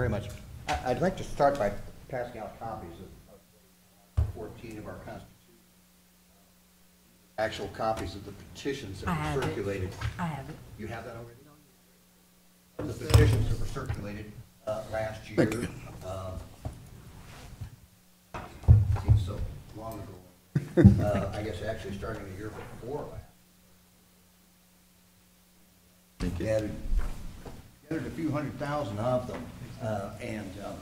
very much. I- I'd like to start by passing out copies of of 14 of our Constitution. Actual copies of the petitions that have were it. circulated. I have it. You have that already? The petitions that were circulated uh, last year. Thank you. uh, Seems so long ago. Uh, I guess actually starting the year before last. Thank you. Gathered gathered a few hundred thousand of them, uh, and um,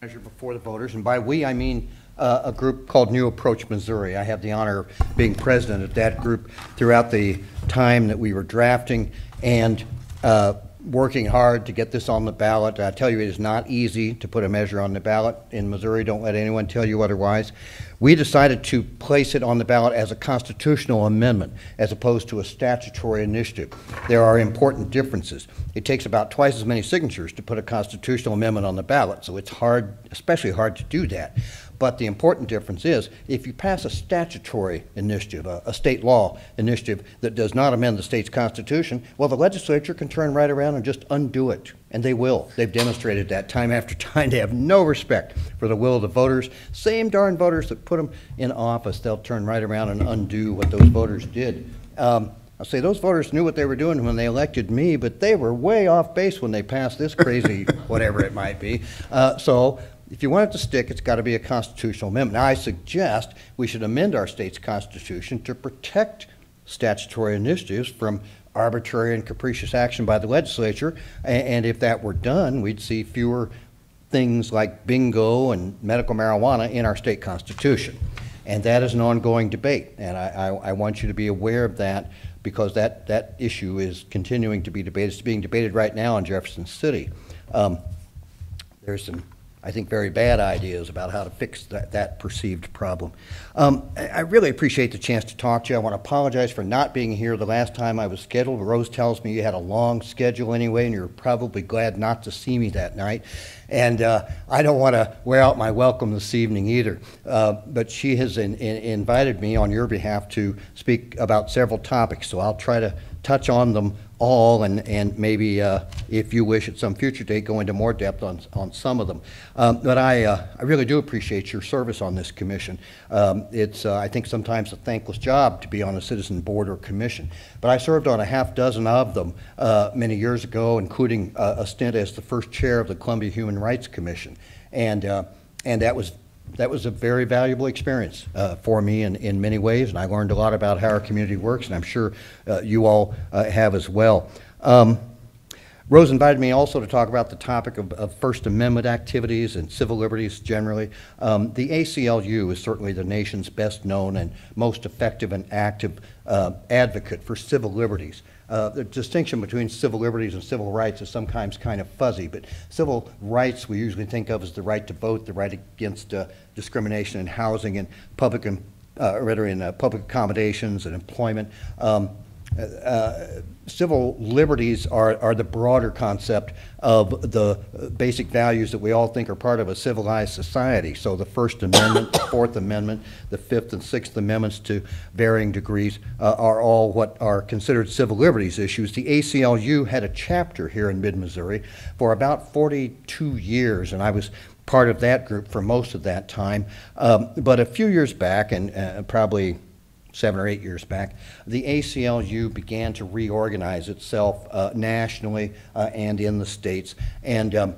measure before the voters, and by "we," I mean uh, a group called New Approach Missouri. I have the honor of being president of that group throughout the time that we were drafting and uh, working hard to get this on the ballot. I tell you, it is not easy to put a measure on the ballot in Missouri. Don't let anyone tell you otherwise. We decided to place it on the ballot as a constitutional amendment as opposed to a statutory initiative. There are important differences. It takes about twice as many signatures to put a constitutional amendment on the ballot, so it's hard, especially hard to do that. But the important difference is, if you pass a statutory initiative, a, a state law initiative that does not amend the state's constitution, well, the legislature can turn right around and just undo it. And they will. They've demonstrated that time after time. They have no respect for the will of the voters. Same darn voters that put them in office, they'll turn right around and undo what those voters did. Um, I'll say those voters knew what they were doing when they elected me, but they were way off base when they passed this crazy, whatever it might be. Uh, so if you want it to stick, it's got to be a constitutional amendment. Now, I suggest we should amend our state's constitution to protect statutory initiatives from arbitrary and capricious action by the legislature. And if that were done, we'd see fewer things like bingo and medical marijuana in our state constitution. And that is an ongoing debate, and I, I, I want you to be aware of that because that, that issue is continuing to be debated. It's being debated right now in Jefferson City. Um, there's some, I think, very bad ideas about how to fix that, that perceived problem. Um, I, really appreciate the chance to talk to you. I want to apologize for not being here the last time I was scheduled. Rose tells me you had a long schedule anyway, and you're probably glad not to see me that night. And uh, I don't want to wear out my welcome this evening either. Uh, but she has in, in, invited me on your behalf to speak about several topics, so I'll try to touch on them all and, and maybe, uh, if you wish, at some future date, go into more depth on, on some of them. Um, But I, uh, I really do appreciate your service on this commission. Um, It's, uh, I think, sometimes a thankless job to be on a citizen board or commission. But I served on a half dozen of them uh, many years ago, including uh, a stint as the first chair of the Columbia Human Rights Commission. And, uh, and that was that was a very valuable experience uh, for me in, in many ways, and I learned a lot about how our community works, and I'm sure uh, you all uh, have as well. Um, Rose invited me also to talk about the topic of, of First Amendment activities and civil liberties generally. Um, the ACLU is certainly the nation's best known and most effective and active uh, advocate for civil liberties. Uh, the distinction between civil liberties and civil rights is sometimes kind of fuzzy, but civil rights we usually think of as the right to vote, the right against uh, discrimination in housing and public, uh, rather in uh, public accommodations and employment. Um, uh, civil liberties are, are the broader concept of the uh, basic values that we all think are part of a civilized society. So the First Amendment, the Fourth Amendment, the Fifth and Sixth Amendments to varying degrees uh, are all what are considered civil liberties issues. The ACLU had a chapter here in mid-Missouri for about 42 years, and I was part of that group for most of that time. Um, but a few years back, and uh, probably seven or eight years back, the ACLU began to reorganize itself uh, nationally uh, and in the states, and um,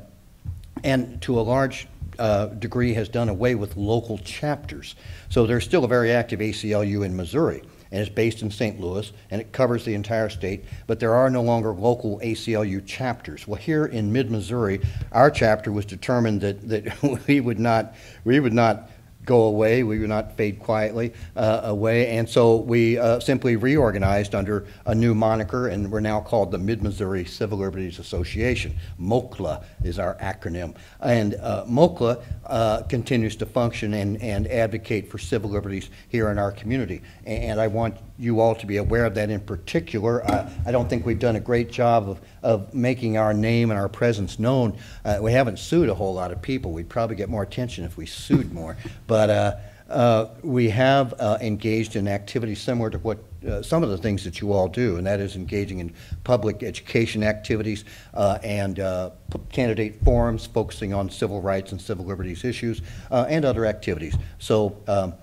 and to a large uh, degree has done away with local chapters. So there's still a very active ACLU in Missouri, and it's based in St. Louis, and it covers the entire state, but there are no longer local ACLU chapters. Well, here in mid-Missouri, our chapter was determined that, that we would not, we would not go away. We would not fade quietly uh, away. And so we uh, simply reorganized under a new moniker, and we're now called the Mid-Missouri Civil Liberties Association. MOCLA is our acronym. And uh, MOCLA uh, continues to function and, and advocate for civil liberties here in our community. And I want you all to be aware of that in particular. Uh, I don't think we've done a great job of, of making our name and our presence known. Uh, we haven't sued a whole lot of people. We'd probably get more attention if we sued more. But uh, uh, we have uh, engaged in activities similar to what uh, some of the things that you all do, and that is engaging in public education activities uh, and uh, candidate forums focusing on civil rights and civil liberties issues, and other activities. So um,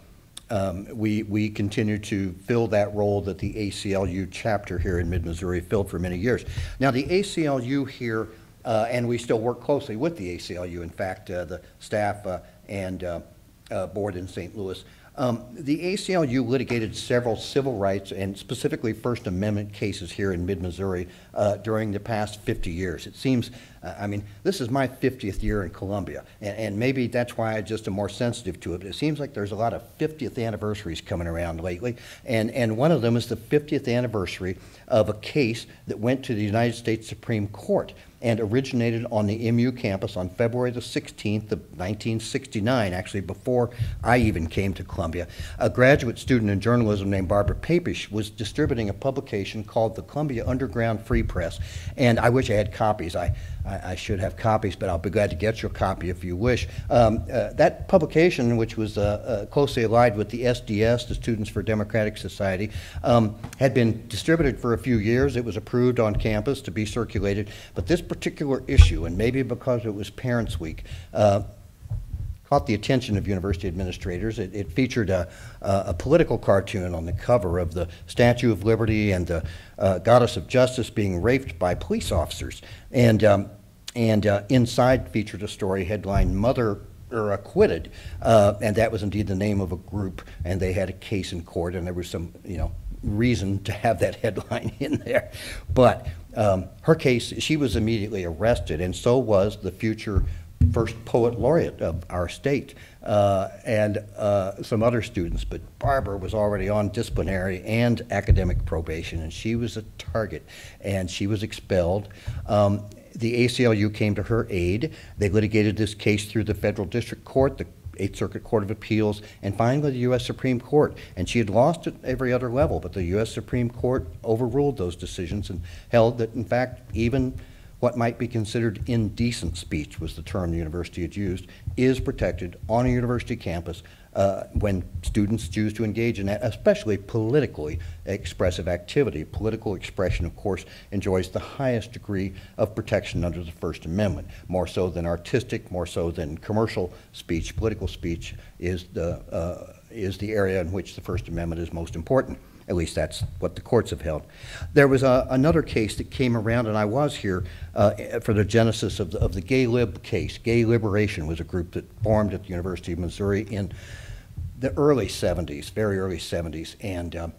um, we, we continue to fill that role that the ACLU chapter here in mid-Missouri filled for many years. Now, the ACLU here, and we still work closely with the ACLU, in fact, the staff and uh, board in St. Louis. Um, the ACLU litigated several civil rights and specifically First Amendment cases here in mid-Missouri uh, during the past 50 years. It seems, uh, I mean, this is my 50th year in Columbia, and, and maybe that's why I just am more sensitive to it. But it seems like there's a lot of 50th anniversaries coming around lately, and, and one of them is the 50th anniversary of a case that went to the United States Supreme Court and originated on the MU campus on February the 16th of 1969, actually before I even came to Columbia. A graduate student in journalism named Barbara Papish was distributing a publication called the Columbia Underground Free Press, and I wish I had copies. I, I, I should have copies, but I'll be glad to get your copy if you wish. Um, uh, that publication, which was uh, uh, closely allied with the SDS, the Students for Democratic Society, um, had been distributed for a few years. It was approved on campus to be circulated, but this particular issue, and maybe because it was Parents Week, uh, caught the attention of university administrators. It, it featured a, a, a political cartoon on the cover of the Statue of Liberty and the uh, Goddess of Justice being raped by police officers. And, um, and uh, inside featured a story headlined Mother or acquitted, uh, and that was indeed the name of a group, and they had a case in court, and there was some, you know, reason to have that headline in there. But um, her case, she was immediately arrested, and so was the future first poet laureate of our state, uh, and uh, some other students. But Barbara was already on disciplinary and academic probation, and she was a target, and she was expelled. Um, the ACLU came to her aid. They litigated this case through the federal district court, the Eighth Circuit Court of Appeals, and finally the U.S. Supreme Court. And she had lost at every other level, but the U.S. Supreme Court overruled those decisions and held that, in fact, even what might be considered indecent speech was the term the university had used, is protected on a university campus uh, when students choose to engage in that, especially politically expressive activity. Political expression, of course, enjoys the highest degree of protection under the First Amendment, more so than artistic, more so than commercial speech. Political speech is the, uh, is the area in which the First Amendment is most important. At least that's what the courts have held. There was a, another case that came around, and I was here uh, for the genesis of the, of the Gay Lib case. Gay Liberation was a group that formed at the University of Missouri in the early 70s, very early 70s, and um,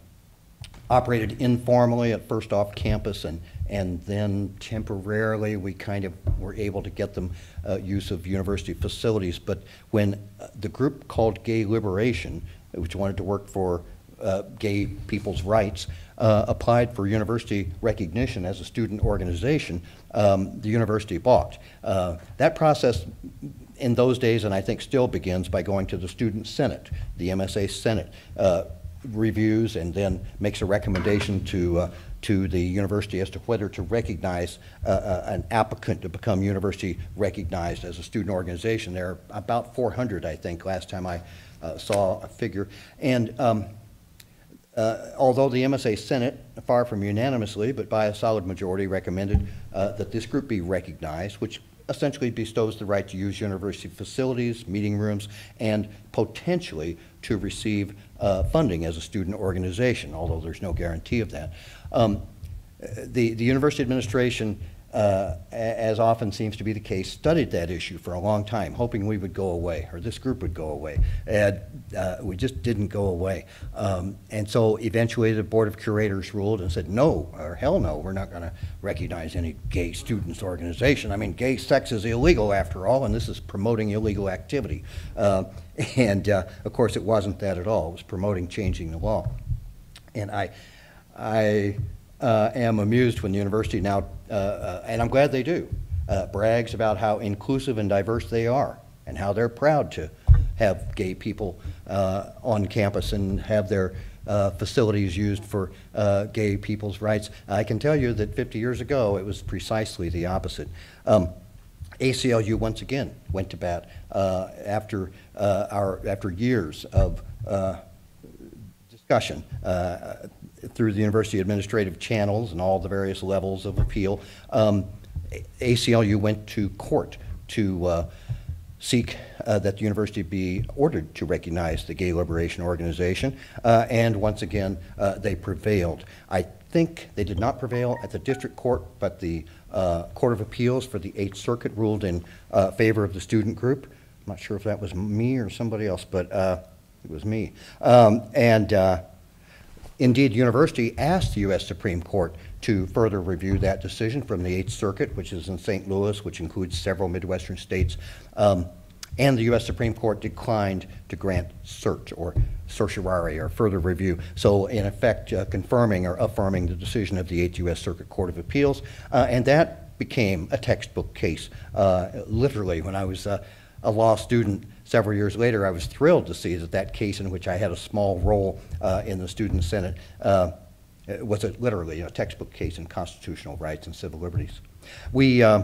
operated informally at first off campus and and then temporarily we kind of were able to get them uh, use of university facilities. But when uh, the group called Gay Liberation, which wanted to work for uh, gay people's rights, uh, applied for university recognition as a student organization, um, the university balked. Uh, that process in those days, and I think still begins by going to the Student Senate, the MSA Senate, uh, reviews and then makes a recommendation to, uh, to the university as to whether to recognize uh, uh, an applicant to become university recognized as a student organization. There are about 400, I think, last time I uh, saw a figure. And um, uh, although the MSA Senate, far from unanimously, but by a solid majority, recommended uh, that this group be recognized, which essentially bestows the right to use university facilities, meeting rooms, and potentially to receive uh, funding as a student organization, although there's no guarantee of that. Um, the, the university administration uh, as often seems to be the case, studied that issue for a long time, hoping we would go away, or this group would go away. And uh, we just didn't go away. Um, and so eventually the Board of Curators ruled and said, no, or hell no, we're not going to recognize any gay students organization. I mean, gay sex is illegal after all, and this is promoting illegal activity. Uh, and uh, of course, it wasn't that at all. It was promoting changing the law. And I, I am amused when the university now, uh, uh, and I'm glad they do, uh, brags about how inclusive and diverse they are and how they're proud to have gay people uh, on campus and have their uh, facilities used for gay people's rights. I can tell you that 50 years ago, it was precisely the opposite. Um, ACLU once again went to bat after our after years of discussion through the university administrative channels and all the various levels of appeal, um, ACLU went to court to uh, seek uh, that the university be ordered to recognize the Gay Liberation Organization, uh, and once again, uh, they prevailed. I think they did not prevail at the district court, but the uh, Court of Appeals for the Eighth Circuit ruled in uh, favor of the student group. I'm not sure if that was me or somebody else, but it was me. Um, And Indeed, the university asked the U.S. Supreme Court to further review that decision from the Eighth Circuit, which is in St. Louis, which includes several Midwestern states. Um, and the U.S. Supreme Court declined to grant cert or certiorari or further review. So, in effect, uh, confirming or affirming the decision of the Eighth U.S. Circuit Court of Appeals. Uh, and that became a textbook case. Uh, literally, when I was a law student several years later, I was thrilled to see that that case in which I had a small role uh, in the student senate uh, was a, literally a textbook case in constitutional rights and civil liberties. We, uh,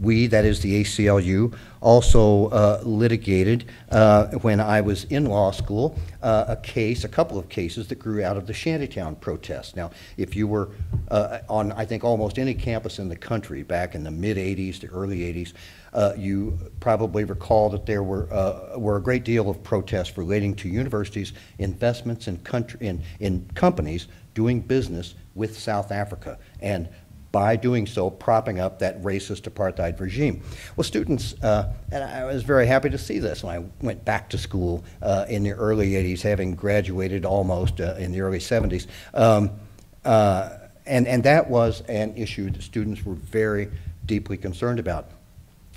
we, that is the ACLU, also uh, litigated uh, when I was in law school uh, a case, a couple of cases that grew out of the Shantytown protests. Now, if you were uh, on, I think, almost any campus in the country back in the mid 80s to early 80s, uh, you probably recall that there were, uh, were a great deal of protests relating to universities' investments in, country, in, in companies doing business with South Africa. And by doing so, propping up that racist apartheid regime. Well, students, uh, and I was very happy to see this when I went back to school uh, in the early 80s, having graduated almost uh, in the early 70s. Um, uh, and, and that was an issue that students were very deeply concerned about.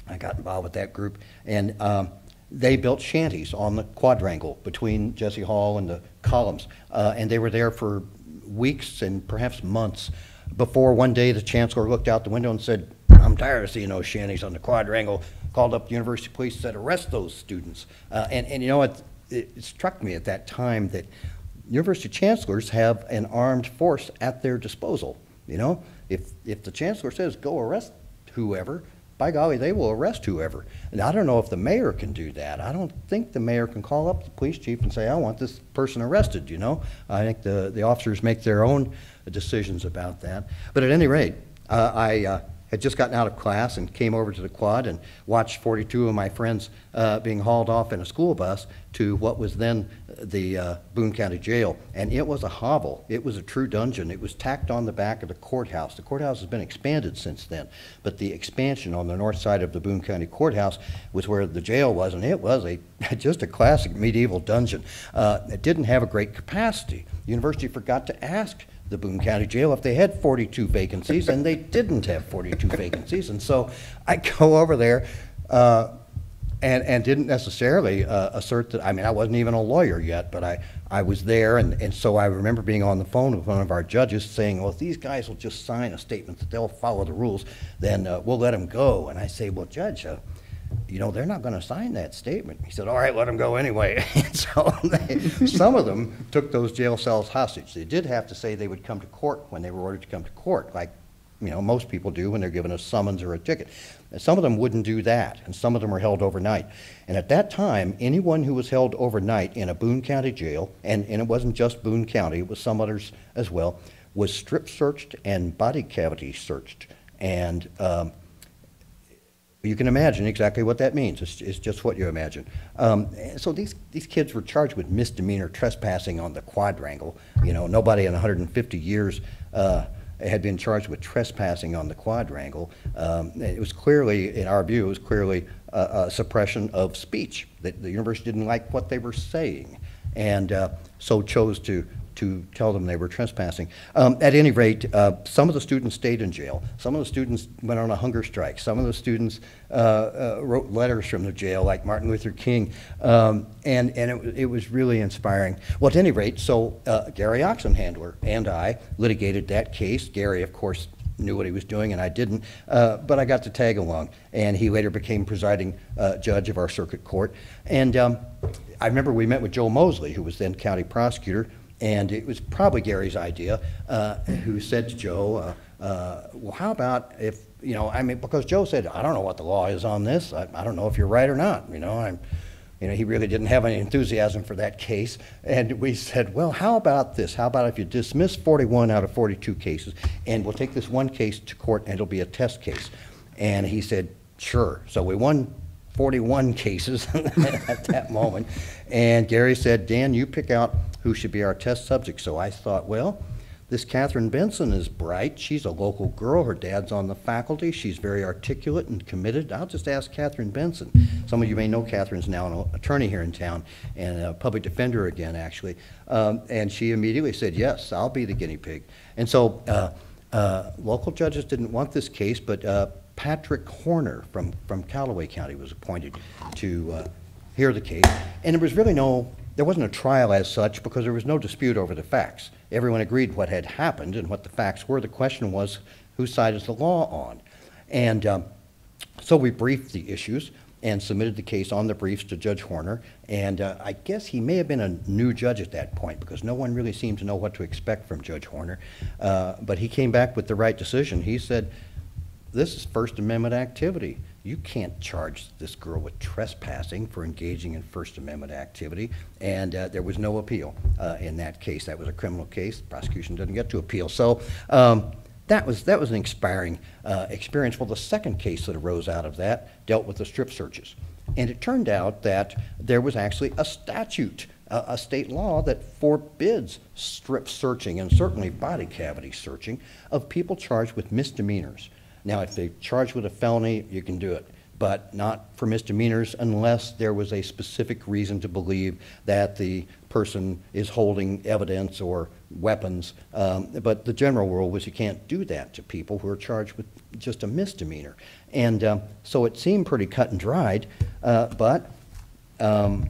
I got involved with that group, and um, they built shanties on the quadrangle between Jesse Hall and the columns, uh, and they were there for weeks and perhaps months before one day the chancellor looked out the window and said, I'm tired of seeing those shanties on the quadrangle, called up the university police, said, arrest those students. Uh, and, and you know, it, it struck me at that time that university chancellors have an armed force at their disposal. You know, if, if the chancellor says, go arrest whoever, by golly, they will arrest whoever. And I don't know if the mayor can do that. I don't think the mayor can call up the police chief and say, I want this person arrested, you know? I think the, the officers make their own decisions about that. But at any rate, uh, I uh, had just gotten out of class and came over to the quad and watched 42 of my friends uh, being hauled off in a school bus to what was then the uh, Boone County Jail. And it was a hovel. It was a true dungeon. It was tacked on the back of the courthouse. The courthouse has been expanded since then, but the expansion on the north side of the Boone County Courthouse was where the jail was, and it was a just a classic medieval dungeon. Uh, it didn't have a great capacity. The university forgot to ask the Boone County Jail if they had 42 vacancies, and they didn't have 42 vacancies. And so I go over there uh, and, and didn't necessarily uh, assert that, I mean, I wasn't even a lawyer yet, but I, I was there, and, and so I remember being on the phone with one of our judges saying, well, if these guys will just sign a statement that they'll follow the rules, then uh, we'll let them go. And I say, well, Judge, uh, you know, they're not going to sign that statement. He said, all right, let them go anyway. And so they, some of them took those jail cells hostage. They did have to say they would come to court when they were ordered to come to court, like, you know, most people do when they're given a summons or a ticket. And some of them wouldn't do that, and some of them were held overnight. And at that time, anyone who was held overnight in a Boone County jail, and, and it wasn't just Boone County, it was some others as well, was strip searched and body cavity searched. And um, you can imagine exactly what that means. It's, it's just what you imagine. Um, so these, these kids were charged with misdemeanor trespassing on the quadrangle. You know, nobody in 150 years uh, had been charged with trespassing on the quadrangle. Um, it was clearly, in our view, it was clearly a, a suppression of speech. The, the university didn't like what they were saying, and uh, so chose to to tell them they were trespassing. Um, at any rate, uh, some of the students stayed in jail. Some of the students went on a hunger strike. Some of the students uh, uh, wrote letters from the jail, like Martin Luther King, um, and, and it, it, was really inspiring. Well, at any rate, so uh, Gary Oxenhandler and I litigated that case. Gary, of course, knew what he was doing and I didn't, uh, but I got to tag along. And he later became presiding uh, judge of our circuit court. And um, I remember we met with Joe Moseley, who was then county prosecutor, and it was probably Gary's idea, uh, who said to Joe, uh, uh, well, how about if, you know, I mean, because Joe said, I don't know what the law is on this. I, I don't know if you're right or not. You know, I'm, You know, he really didn't have any enthusiasm for that case. And we said, well, how about this? How about if you dismiss 41 out of 42 cases, and we'll take this one case to court, and it'll be a test case? And he said, sure. So we won 41 cases at that moment. And Gary said, Dan, you pick out who should be our test subject. So I thought, well, this Catherine Benson is bright. She's a local girl. Her dad's on the faculty. She's very articulate and committed. I'll just ask Catherine Benson. Some of you may know Catherine's now an attorney here in town and a public defender again, actually. Um, and she immediately said, yes, I'll be the guinea pig. And so uh, uh, local judges didn't want this case, but uh, Patrick Horner from, from Callaway County was appointed to uh, hear the case. And there was really no, there wasn't a trial as such because there was no dispute over the facts. Everyone agreed what had happened and what the facts were. The question was, whose side is the law on? And um, so we briefed the issues and submitted the case on the briefs to Judge Horner. And uh, I guess he may have been a new judge at that point because no one really seemed to know what to expect from Judge Horner. Uh, but he came back with the right decision. He said, this is First Amendment activity. You can't charge this girl with trespassing for engaging in First Amendment activity. And uh, there was no appeal uh, in that case. That was a criminal case. The Prosecution doesn't get to appeal. So um, that was that was an inspiring uh, experience. Well, the second case that arose out of that dealt with the strip searches, and it turned out that there was actually a statute a, state law that forbids strip searching and certainly body cavity searching of people charged with misdemeanors. Now, if they're charged with a felony, you can do it, but not for misdemeanors unless there was a specific reason to believe that the person is holding evidence or weapons. Um, but the general rule was you can't do that to people who are charged with just a misdemeanor. And um, so it seemed pretty cut and dried, uh, but um,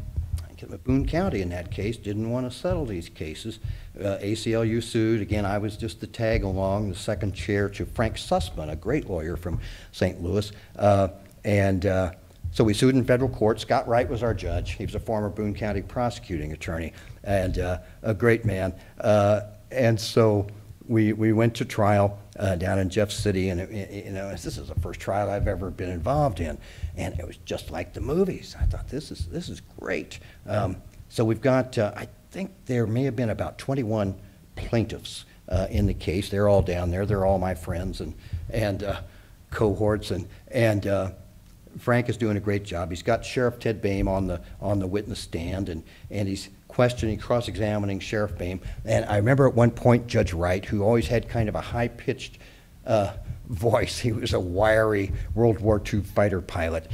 Boone County in that case didn't want to settle these cases. Uh, ACLU sued. Again, I was just the tag along, the second chair to Frank Susman, a great lawyer from St. Louis. Uh, and uh, so we sued in federal court. Scott Wright was our judge. He was a former Boone County prosecuting attorney and uh, a great man. Uh, and so we, we went to trial uh, down in Jeff City, and it, you know this is the first trial I've ever been involved in, and it was just like the movies. I thought this is this is great. Um, so we've got I think there may have been about 21 plaintiffs uh, in the case. They're all down there. They're all my friends and and uh, cohorts, and and uh, Frank is doing a great job. He's got Sheriff Ted Boehm on the on the witness stand, and and he's questioning, cross-examining Sheriff Boehm. And I remember at one point Judge Wright, who always had kind of a high-pitched uh, voice. He was a wiry World War II fighter pilot.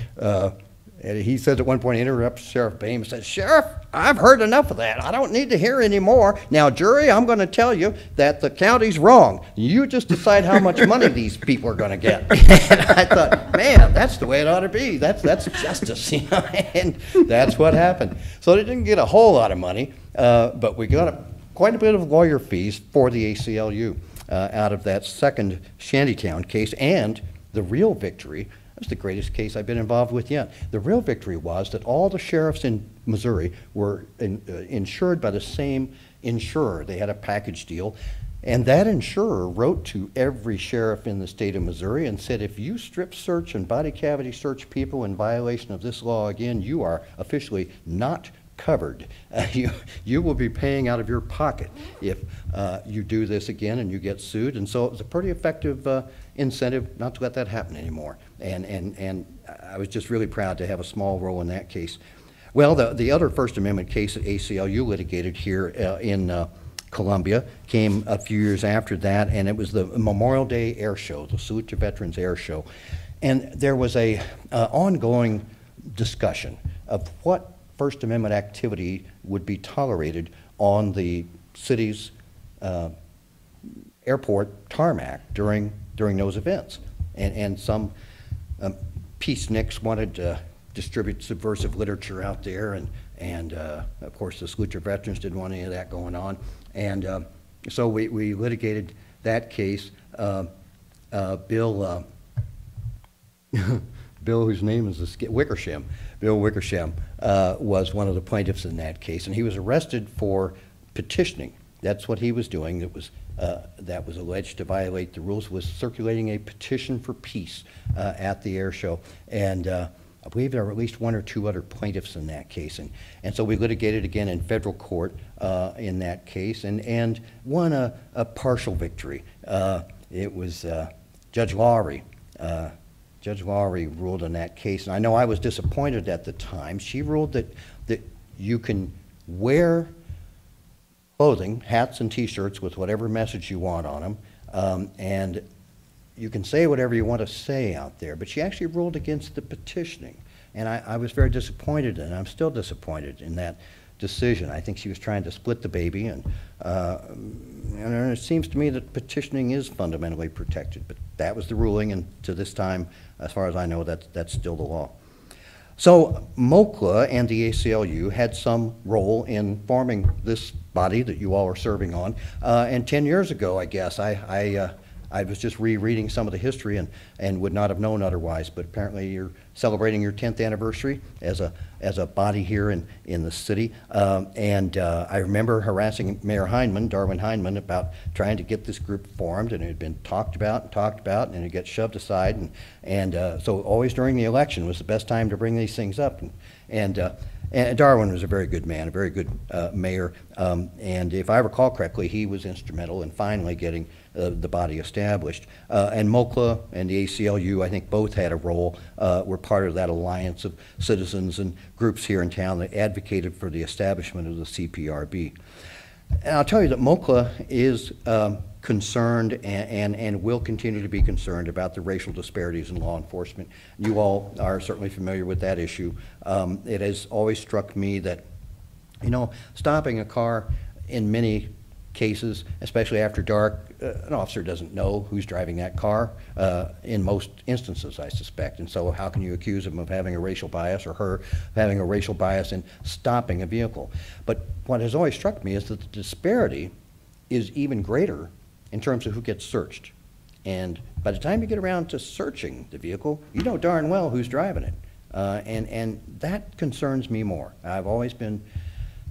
And he says at one point, he interrupts Sheriff Boehm and says, Sheriff, I've heard enough of that. I don't need to hear any more. Now, jury, I'm going to tell you that the county's wrong. You just decide how much money these people are going to get. and I thought, man, that's the way it ought to be. That's, that's justice. You know? and that's what happened. So they didn't get a whole lot of money, uh, but we got a, quite a bit of lawyer fees for the ACLU uh, out of that second Shantytown case and the real victory was the greatest case I've been involved with yet. The real victory was that all the sheriffs in Missouri were in, uh, insured by the same insurer. They had a package deal. And that insurer wrote to every sheriff in the state of Missouri and said, if you strip search and body cavity search people in violation of this law again, you are officially not covered. Uh, you, you will be paying out of your pocket if uh, you do this again and you get sued. And so it was a pretty effective uh, incentive not to let that happen anymore. And, and, and I was just really proud to have a small role in that case. Well, the, the other First Amendment case that ACLU litigated here uh, in uh, Columbia came a few years after that, and it was the Memorial Day Air Show, the to Veterans Air Show. And there was a uh, ongoing discussion of what First Amendment activity would be tolerated on the city's uh, airport tarmac during, during those events. And, and some um, peaceniks wanted to distribute subversive literature out there, and, and uh, of course the Salute Veterans didn't want any of that going on. And uh, so we, we litigated that case. Uh, uh Bill, uh, Bill, whose name is Wickersham, Bill Wickersham uh, was one of the plaintiffs in that case, and he was arrested for petitioning. That's what he was doing. That was uh, that was alleged to violate the rules was circulating a petition for peace uh, at the air show. And uh, I believe there were at least one or two other plaintiffs in that case. And, and so we litigated again in federal court uh, in that case and, and won a, a partial victory. Uh, it was Judge Laughrey. Judge Laughrey ruled in that case, and I know I was disappointed at the time. She ruled that, that you can wear clothing, hats and T-shirts with whatever message you want on them, um, and you can say whatever you want to say out there, but she actually ruled against the petitioning. And I, I was very disappointed, and I'm still disappointed in that decision. I think she was trying to split the baby, and, uh, and it seems to me that petitioning is fundamentally protected. But that was the ruling, and to this time, as far as I know, that's, that's still the law. So MOCLA and the ACLU had some role in forming this body that you all are serving on. Uh, and 10 years ago, I guess, I, I, uh, I was just rereading some of the history and, and would not have known otherwise, but apparently you're celebrating your 10th anniversary as a, as a body here in, in the city. Um, and uh, I remember harassing Mayor Hindman, Darwin Hindman, about trying to get this group formed, and it had been talked about and talked about, and it got shoved aside. And, and uh, so always during the election was the best time to bring these things up. And, and uh, and Darwin was a very good man, a very good uh, mayor. Um, and if I recall correctly, he was instrumental in finally getting uh, the body established. Uh, and MOCLA and the ACLU, I think, both had a role, uh, were part of that alliance of citizens and groups here in town that advocated for the establishment of the CPRB. And I'll tell you that MOCLA is um, concerned and, and, and will continue to be concerned about the racial disparities in law enforcement. You all are certainly familiar with that issue. Um, it has always struck me that, you know, stopping a car in many cases, especially after dark, uh, an officer doesn't know who's driving that car uh, in most instances, I suspect. And so how can you accuse him of having a racial bias or her of having a racial bias in stopping a vehicle? But what has always struck me is that the disparity is even greater in terms of who gets searched. And by the time you get around to searching the vehicle, you know darn well who's driving it. Uh, and, and that concerns me more. I've always been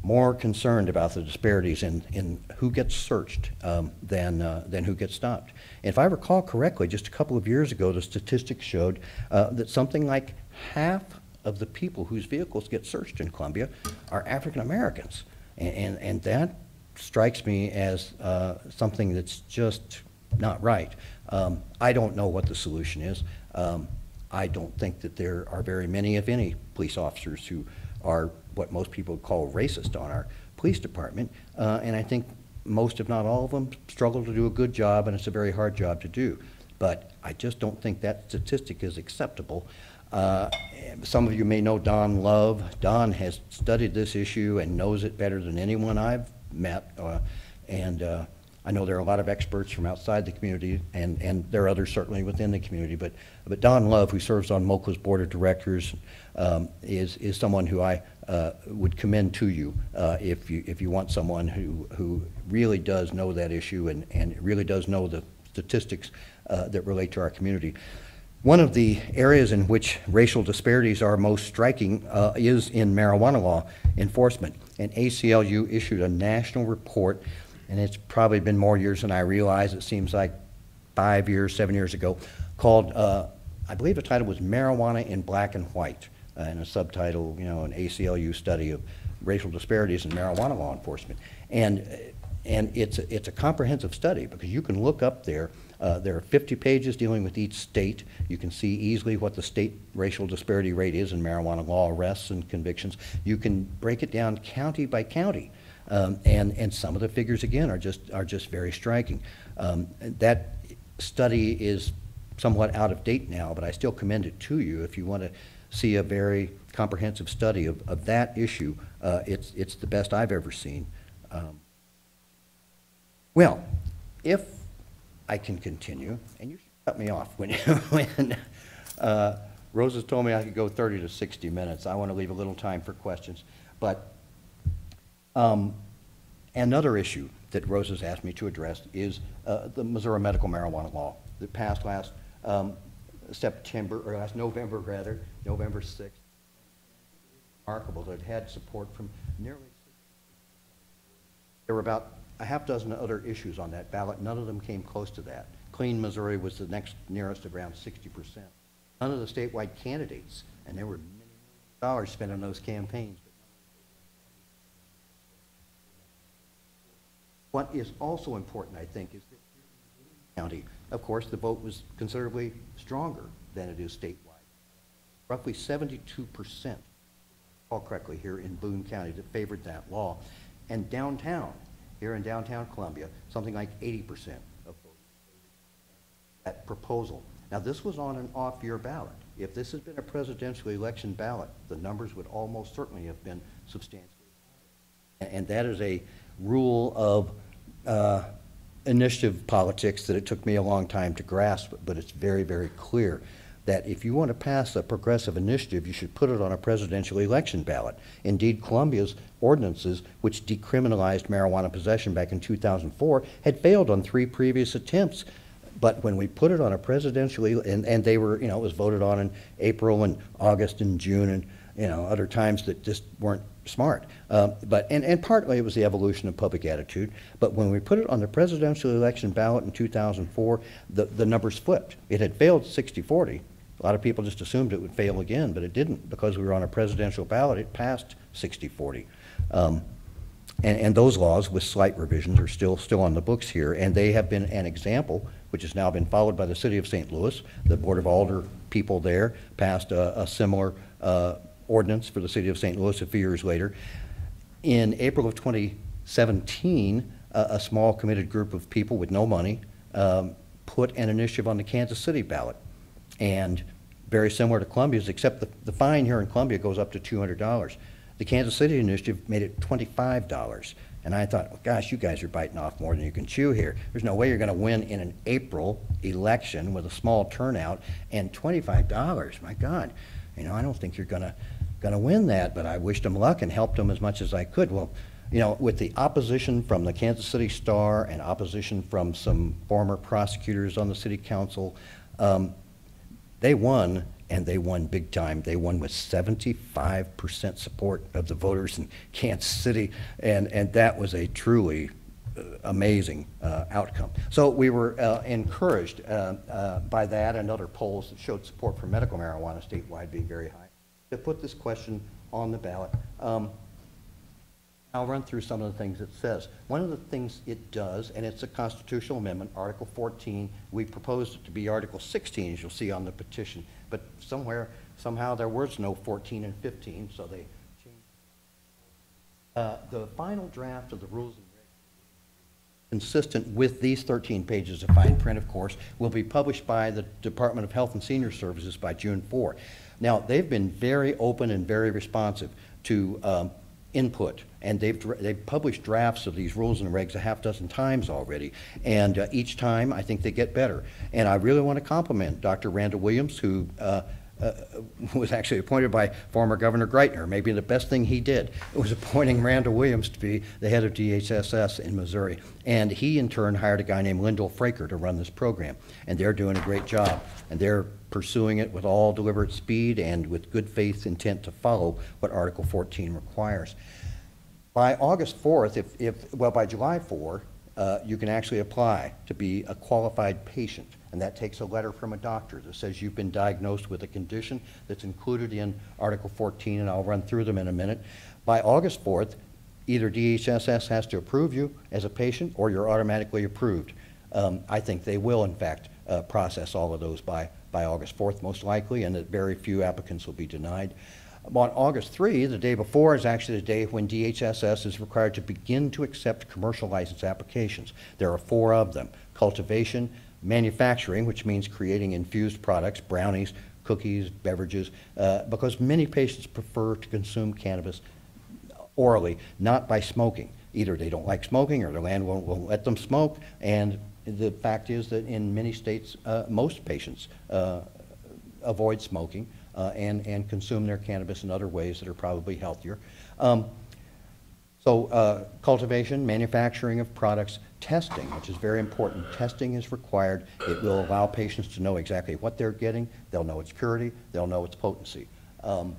more concerned about the disparities in, in who gets searched um, than, uh, than who gets stopped. And If I recall correctly, just a couple of years ago, the statistics showed uh, that something like half of the people whose vehicles get searched in Columbia are African Americans. And, and, and, that strikes me as uh, something that's just not right. Um, I don't know what the solution is. Um, I don't think that there are very many, if any, police officers who are what most people call racist on our police department. Uh, and I think most, if not all of them, struggle to do a good job, and it's a very hard job to do. But I just don't think that statistic is acceptable. Uh, some of you may know Don Love. Don has studied this issue and knows it better than anyone I've met. Uh, and uh, I know there are a lot of experts from outside the community, and, and there are others certainly within the community. But, but Don Love, who serves on MOCLA's board of directors, um, is, is someone who I uh, would commend to you uh, if you if you want someone who who really does know that issue and and really does know the statistics uh, that relate to our community. One of the areas in which racial disparities are most striking uh, is in marijuana law enforcement. And ACLU issued a national report, and it's probably been more years than I realize. It seems like five years, seven years ago, called, uh, I believe the title was Marijuana in Black and White uh, and a subtitle, you know, an ACLU study of racial disparities in marijuana law enforcement. And, and it's, a, it's a comprehensive study because you can look up there. Uh, there are 50 pages dealing with each state. You can see easily what the state racial disparity rate is in marijuana law arrests and convictions. You can break it down county by county. Um, and, and some of the figures, again, are just, are just very striking. Um, that study is somewhat out of date now, but I still commend it to you if you want to see a very comprehensive study of, of that issue. Uh, it's, it's the best I've ever seen. Um, well, if I can continue, and you cut me off when, when uh, Rosa told me I could go 30 to 60 minutes. I want to leave a little time for questions. But um, another issue that Rosa's asked me to address is uh, the Missouri medical marijuana law that passed last um, September, or last November rather, November 6th. Remarkable that it had support from nearly, there were about a half dozen other issues on that ballot. None of them came close to that. Clean Missouri was the next nearest, around 60%. none of the statewide candidates, and there were many dollars spent on those campaigns. What is also important, I think, is that county, of course, the vote was considerably stronger than it is statewide. Roughly seventy-two percent, all correctly, here in Boone County that favored that law. And downtown, here in downtown Columbia, something like eighty percent of that proposal. Now, this was on an off-year ballot. If this had been a presidential election ballot, the numbers would almost certainly have been substantially. And that is a rule of uh, initiative politics that it took me a long time to grasp, but it's very, very clear that if you want to pass a progressive initiative, you should put it on a presidential election ballot. Indeed, Columbia's ordinances, which decriminalized marijuana possession back in 2004, had failed on three previous attempts. But when we put it on a presidential, and, and they were, you know, it was voted on in April and August and June and, you know, other times that just weren't smart. Um, But, and, and partly it was the evolution of public attitude. But when we put it on the presidential election ballot in 2004, the, the numbers flipped. It had failed 60-40. A lot of people just assumed it would fail again, but it didn't. Because we were on a presidential ballot, it passed 60-40. Um, and, and those laws, with slight revisions, are still, still on the books here, and they have been an example, which has now been followed by the city of St. Louis. The Board of Alder people there passed a, a similar uh, ordinance for the city of St. Louis a few years later. In April of 2017, a, a small committed group of people with no money um, put an initiative on the Kansas City ballot. And very similar to Columbia's, except the, the fine here in Columbia goes up to $200. The Kansas City initiative made it $25. And I thought, well, gosh, you guys are biting off more than you can chew here. There's no way you're going to win in an April election with a small turnout and $25. My God, you know, I don't think you're going to going to win that. But I wished them luck and helped them as much as I could. Well, you know, with the opposition from the Kansas City Star and opposition from some former prosecutors on the city council, um, they won, and they won big time. They won with 75% support of the voters in Kansas City, and, and that was a truly uh, amazing uh, outcome. So we were uh, encouraged uh, uh, by that and other polls that showed support for medical marijuana statewide being very high to put this question on the ballot. Um, I'll run through some of the things it says. One of the things it does, and it's a constitutional amendment, Article 14, we proposed it to be Article 16, as you'll see on the petition, but somewhere, somehow, there was no 14 and 15, so they changed. Uh, The final draft of the rules and regulations, consistent with these 13 pages of fine print, of course, will be published by the Department of Health and Senior Services by June 4. Now, they've been very open and very responsive to um, input, and they've, they've published drafts of these rules and regs a half dozen times already, and uh, each time, I think they get better. And I really want to compliment Dr. Randall Williams, who uh, uh, was actually appointed by former Governor Greitens. Maybe the best thing he did was appointing Randall Williams to be the head of DHSS in Missouri. And he, in turn, hired a guy named Lyndall Fraker to run this program. And they're doing a great job. And they're pursuing it with all deliberate speed and with good faith intent to follow what Article 14 requires. By August 4th, if, if, well, by July 4, uh, you can actually apply to be a qualified patient. And that takes a letter from a doctor that says you've been diagnosed with a condition that's included in Article 14, and I'll run through them in a minute. By August 4th, either DHSS has to approve you as a patient or you're automatically approved. Um, I think they will, in fact, uh, process all of those by, by August 4th, most likely, and that very few applicants will be denied. On August 3, the day before, is actually the day when DHSS is required to begin to accept commercial license applications. There are four of them cultivation, manufacturing, which means creating infused products, brownies, cookies, beverages, uh, because many patients prefer to consume cannabis orally, not by smoking. Either they don't like smoking or their land won't, won't let them smoke. And the fact is that in many states, uh, most patients uh, avoid smoking uh, and, and consume their cannabis in other ways that are probably healthier. Um, so uh, cultivation, manufacturing of products, testing, which is very important. Testing is required. It will allow patients to know exactly what they're getting. They'll know its purity. They'll know its potency. Um,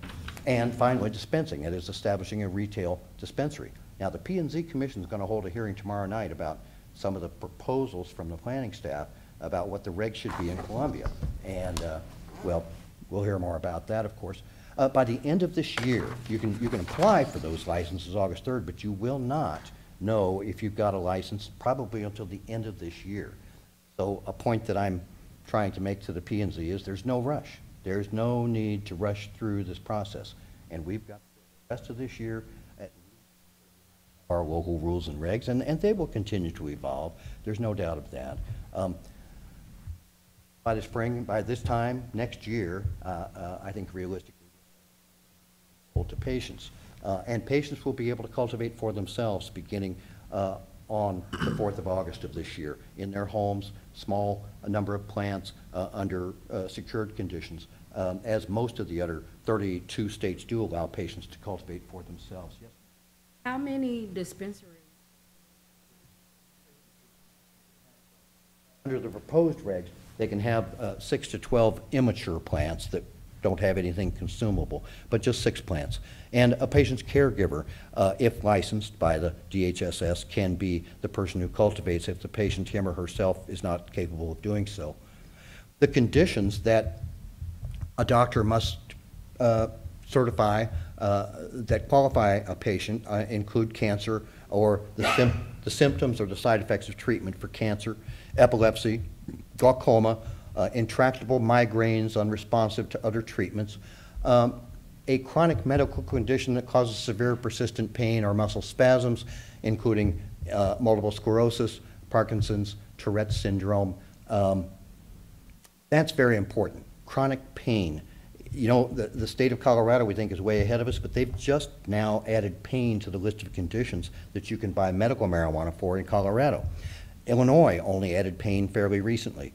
and finally, dispensing. It is establishing a retail dispensary. Now, the P and Z Commission is going to hold a hearing tomorrow night about some of the proposals from the planning staff about what the regs should be in Columbia. And, uh, well, We'll hear more about that, of course. Uh, By the end of this year, you can, you can apply for those licenses August 3rd, but you will not know if you've got a license probably until the end of this year. So a point that I'm trying to make to the P and Z is there's no rush. There's no need to rush through this process. And we've got the rest of this year at our local rules and regs, and, and they will continue to evolve. There's no doubt of that. Um, By the spring, by this time, next year, uh, uh, I think realistically, to patients. Uh, And patients will be able to cultivate for themselves beginning uh, on the 4th of August of this year, in their homes, small number of plants uh, under uh, secured conditions, um, as most of the other 32 states do allow patients to cultivate for themselves. Yes? How many dispensaries? Under the proposed regs, they can have uh, six to 12 immature plants that don't have anything consumable, but just six plants. And a patient's caregiver, uh, if licensed by the DHSS, can be the person who cultivates if the patient, him or herself, is not capable of doing so. The conditions that a doctor must uh, certify uh, that qualify a patient uh, include cancer or the the symptoms or the side effects of treatment for cancer, epilepsy, glaucoma, uh, intractable migraines unresponsive to other treatments, um, a chronic medical condition that causes severe persistent pain or muscle spasms, including uh, multiple sclerosis, Parkinson's, Tourette's syndrome, um, that's very important. Chronic pain. You know, the, the state of Colorado, we think, is way ahead of us, but they've just now added pain to the list of conditions that you can buy medical marijuana for in Colorado. Illinois only added pain fairly recently.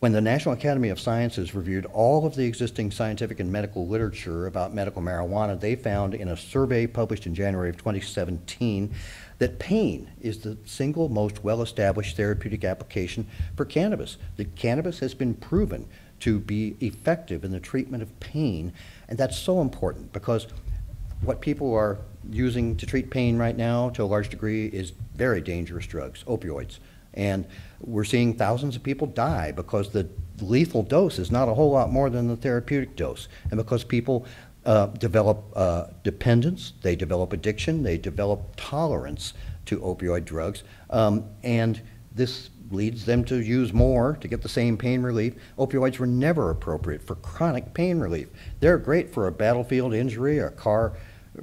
When the National Academy of Sciences reviewed all of the existing scientific and medical literature about medical marijuana, they found in a survey published in January of 2017 that pain is the single most well-established therapeutic application for cannabis. That cannabis has been proven to be effective in the treatment of pain, and that's so important because what people are using to treat pain right now, to a large degree, is very dangerous drugs, opioids. And we're seeing thousands of people die because the lethal dose is not a whole lot more than the therapeutic dose. And because people uh, develop uh, dependence, they develop addiction, they develop tolerance to opioid drugs. Um, and this leads them to use more to get the same pain relief. Opioids were never appropriate for chronic pain relief. They're great for a battlefield injury, a car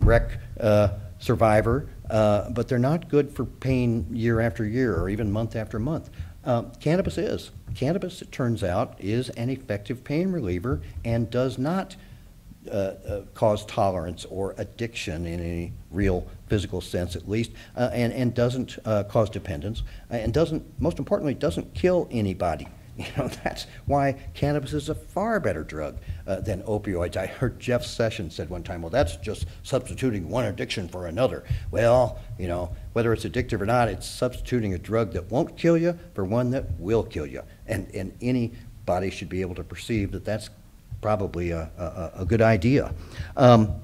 wreck uh, survivor, uh, but they're not good for pain year after year or even month after month. Uh, cannabis is. Cannabis, it turns out, is an effective pain reliever and does not uh, uh, cause tolerance or addiction in any real physical sense, at least, uh, and, and doesn't cause dependence, and doesn't, most importantly, doesn't kill anybody. You know, that's why cannabis is a far better drug uh, than opioids. I heard Jeff Sessions said one time, well, that's just substituting one addiction for another. Well, you know, whether it's addictive or not, it's substituting a drug that won't kill you for one that will kill you. And, and anybody should be able to perceive that that's probably a, a, a good idea. Um,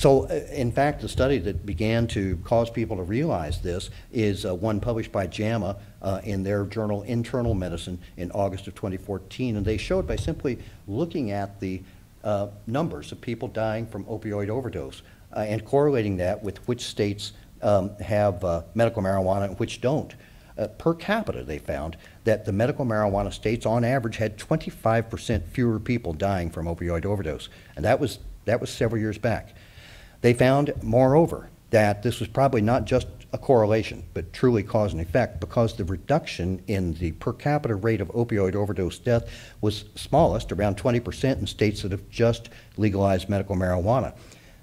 so, uh, in fact, the study that began to cause people to realize this is uh, one published by JAMA uh, in their journal Internal Medicine in August of 2014. And they showed by simply looking at the uh, numbers of people dying from opioid overdose uh, and correlating that with which states um, have uh, medical marijuana and which don't. per capita, they found that the medical marijuana states on average had 25% fewer people dying from opioid overdose. And that was, that was several years back. They found, moreover, that this was probably not just a correlation, but truly cause and effect, because the reduction in the per capita rate of opioid overdose death was smallest, around 20% in states that have just legalized medical marijuana.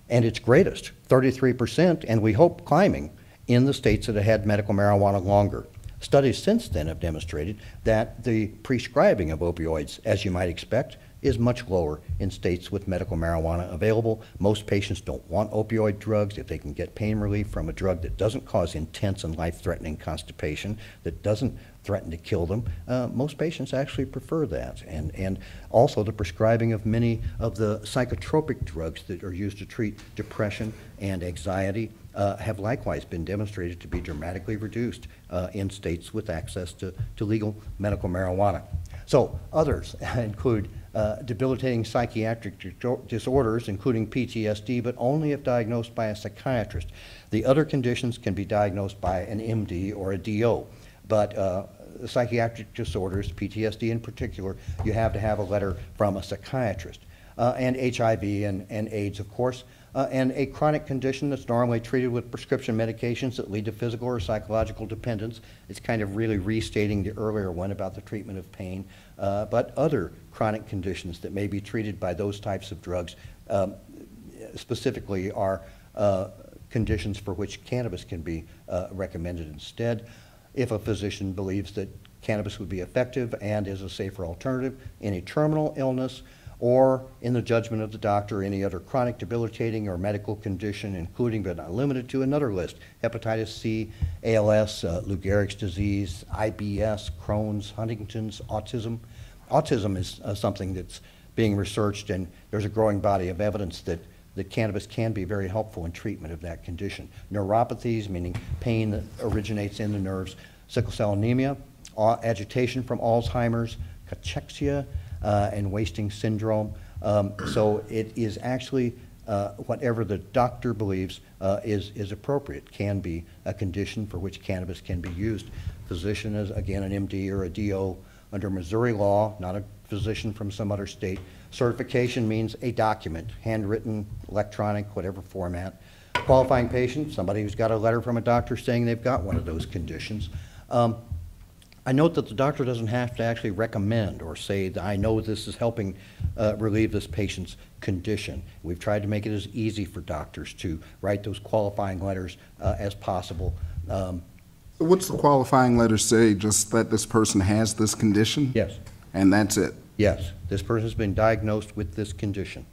And its greatest, 33%, and we hope climbing, in the states that have had medical marijuana longer. Studies since then have demonstrated that the prescribing of opioids, as you might expect, is much lower in states with medical marijuana available. Most patients don't want opioid drugs if they can get pain relief from a drug that doesn't cause intense and life-threatening constipation, that doesn't threaten to kill them. Uh, most patients actually prefer that. And, and also the prescribing of many of the psychotropic drugs that are used to treat depression and anxiety uh, have likewise been demonstrated to be dramatically reduced uh, in states with access to, to legal medical marijuana. So others include uh, debilitating psychiatric disorders, including PTSD, but only if diagnosed by a psychiatrist. The other conditions can be diagnosed by an MD or a DO. But uh, psychiatric disorders, PTSD in particular, you have to have a letter from a psychiatrist. Uh, and HIV and, and AIDS, of course, uh, and a chronic condition that's normally treated with prescription medications that lead to physical or psychological dependence. It's kind of really restating the earlier one about the treatment of pain, uh, but other chronic conditions that may be treated by those types of drugs um, specifically are uh, conditions for which cannabis can be uh, recommended instead if a physician believes that cannabis would be effective and is a safer alternative in a terminal illness or in the judgment of the doctor, any other chronic debilitating or medical condition, including but not limited to another list, hepatitis C, ALS, uh, Lou Gehrig's disease, IBS, Crohn's, Huntington's, autism. Autism is uh, something that's being researched, and there's a growing body of evidence that, that cannabis can be very helpful in treatment of that condition. Neuropathies, meaning pain that originates in the nerves, sickle cell anemia, agitation from Alzheimer's, cachexia, uh, and wasting syndrome. Um, so it is actually uh, whatever the doctor believes uh, is, is appropriate, can be a condition for which cannabis can be used. Physician is, again, an MD or a DO under Missouri law, not a physician from some other state. Certification means a document, handwritten, electronic, whatever format. Qualifying patient, somebody who's got a letter from a doctor saying they've got one of those conditions. Um, I note that the doctor doesn't have to actually recommend or say, that I know this is helping uh, relieve this patient's condition. We've tried to make it as easy for doctors to write those qualifying letters uh, as possible. Um, What's the qualifying letter say? Just that this person has this condition? Yes, And that's it? yes, this person's been diagnosed with this condition.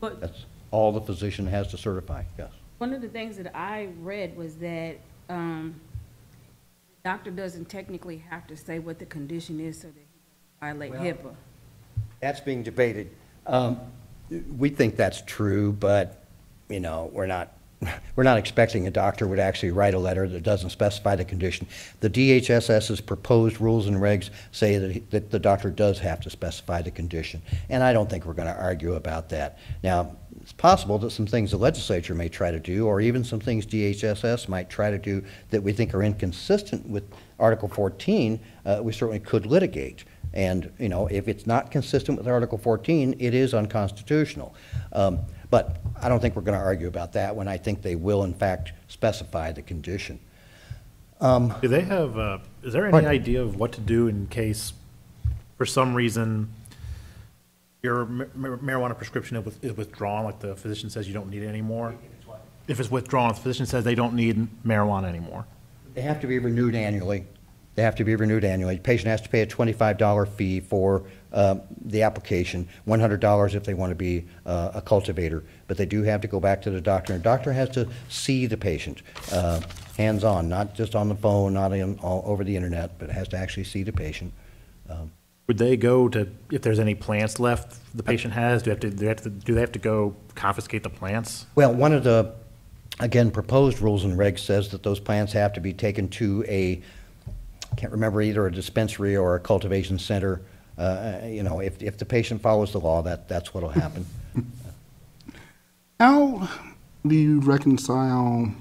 But That's all the physician has to certify, yes. one of the things that I read was that, um, the doctor doesn't technically have to say what the condition is so that he can violate HIPAA. That's being debated. Um, We think that's true, but, you know, we're not, we're not expecting a doctor would actually write a letter that doesn't specify the condition. The DHSS's proposed rules and regs say that, he- that the doctor does have to specify the condition, and I don't think we're going to argue about that. Now, it's possible that some things the legislature may try to do, or even some things DHSS might try to do that we think are inconsistent with Article 14, uh, we certainly could litigate. And, you know, if it's not consistent with Article 14, it is unconstitutional. Um, But I don't think we're going to argue about that when I think they will, in fact, specify the condition. Do they have, uh, is there any Pardon? idea of what to do in case, for some reason, your ma- ma- marijuana prescription is withdrawn, like the physician says you don't need it anymore? If it's withdrawn, if the physician says they don't need marijuana anymore? They have to be renewed annually. They have to be renewed annually. The patient has to pay a $25 fee for um, the application, $100 if they want to be uh, a cultivator. But they do have to go back to the doctor, and the doctor has to see the patient, uh, hands-on, not just on the phone, not in, all over the internet, but has to actually see the patient. Would they go to, if there's any plants left the patient has, do they have to, do they have to, do they have to go confiscate the plants? Well, one of the, again, proposed rules and regs says that those plants have to be taken to a, I can't remember either a dispensary or a cultivation center. Uh, You know, if, if the patient follows the law, that, that's what'll happen. How do you reconcile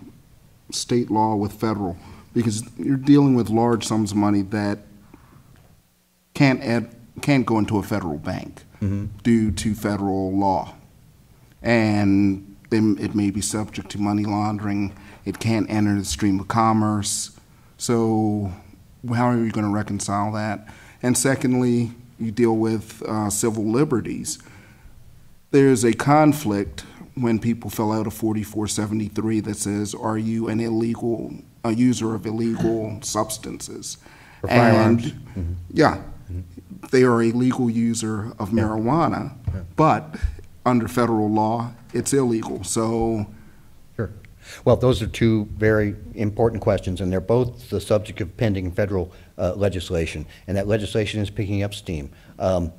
state law with federal? Because you're dealing with large sums of money that can't add, can't go into a federal bank due to federal law. And then it may be subject to money laundering. It can't enter the stream of commerce. So how are you going to reconcile that? And secondly, you deal with uh, civil liberties there's a conflict when people fill out a 4473 that says, are you an illegal, a user of illegal substances? For firearms. And, yeah, they are a legal user of marijuana, but under federal law, it's illegal. So Sure. Well, those are two very important questions, and they're both the subject of pending federal uh, legislation, and that legislation is picking up steam. Um,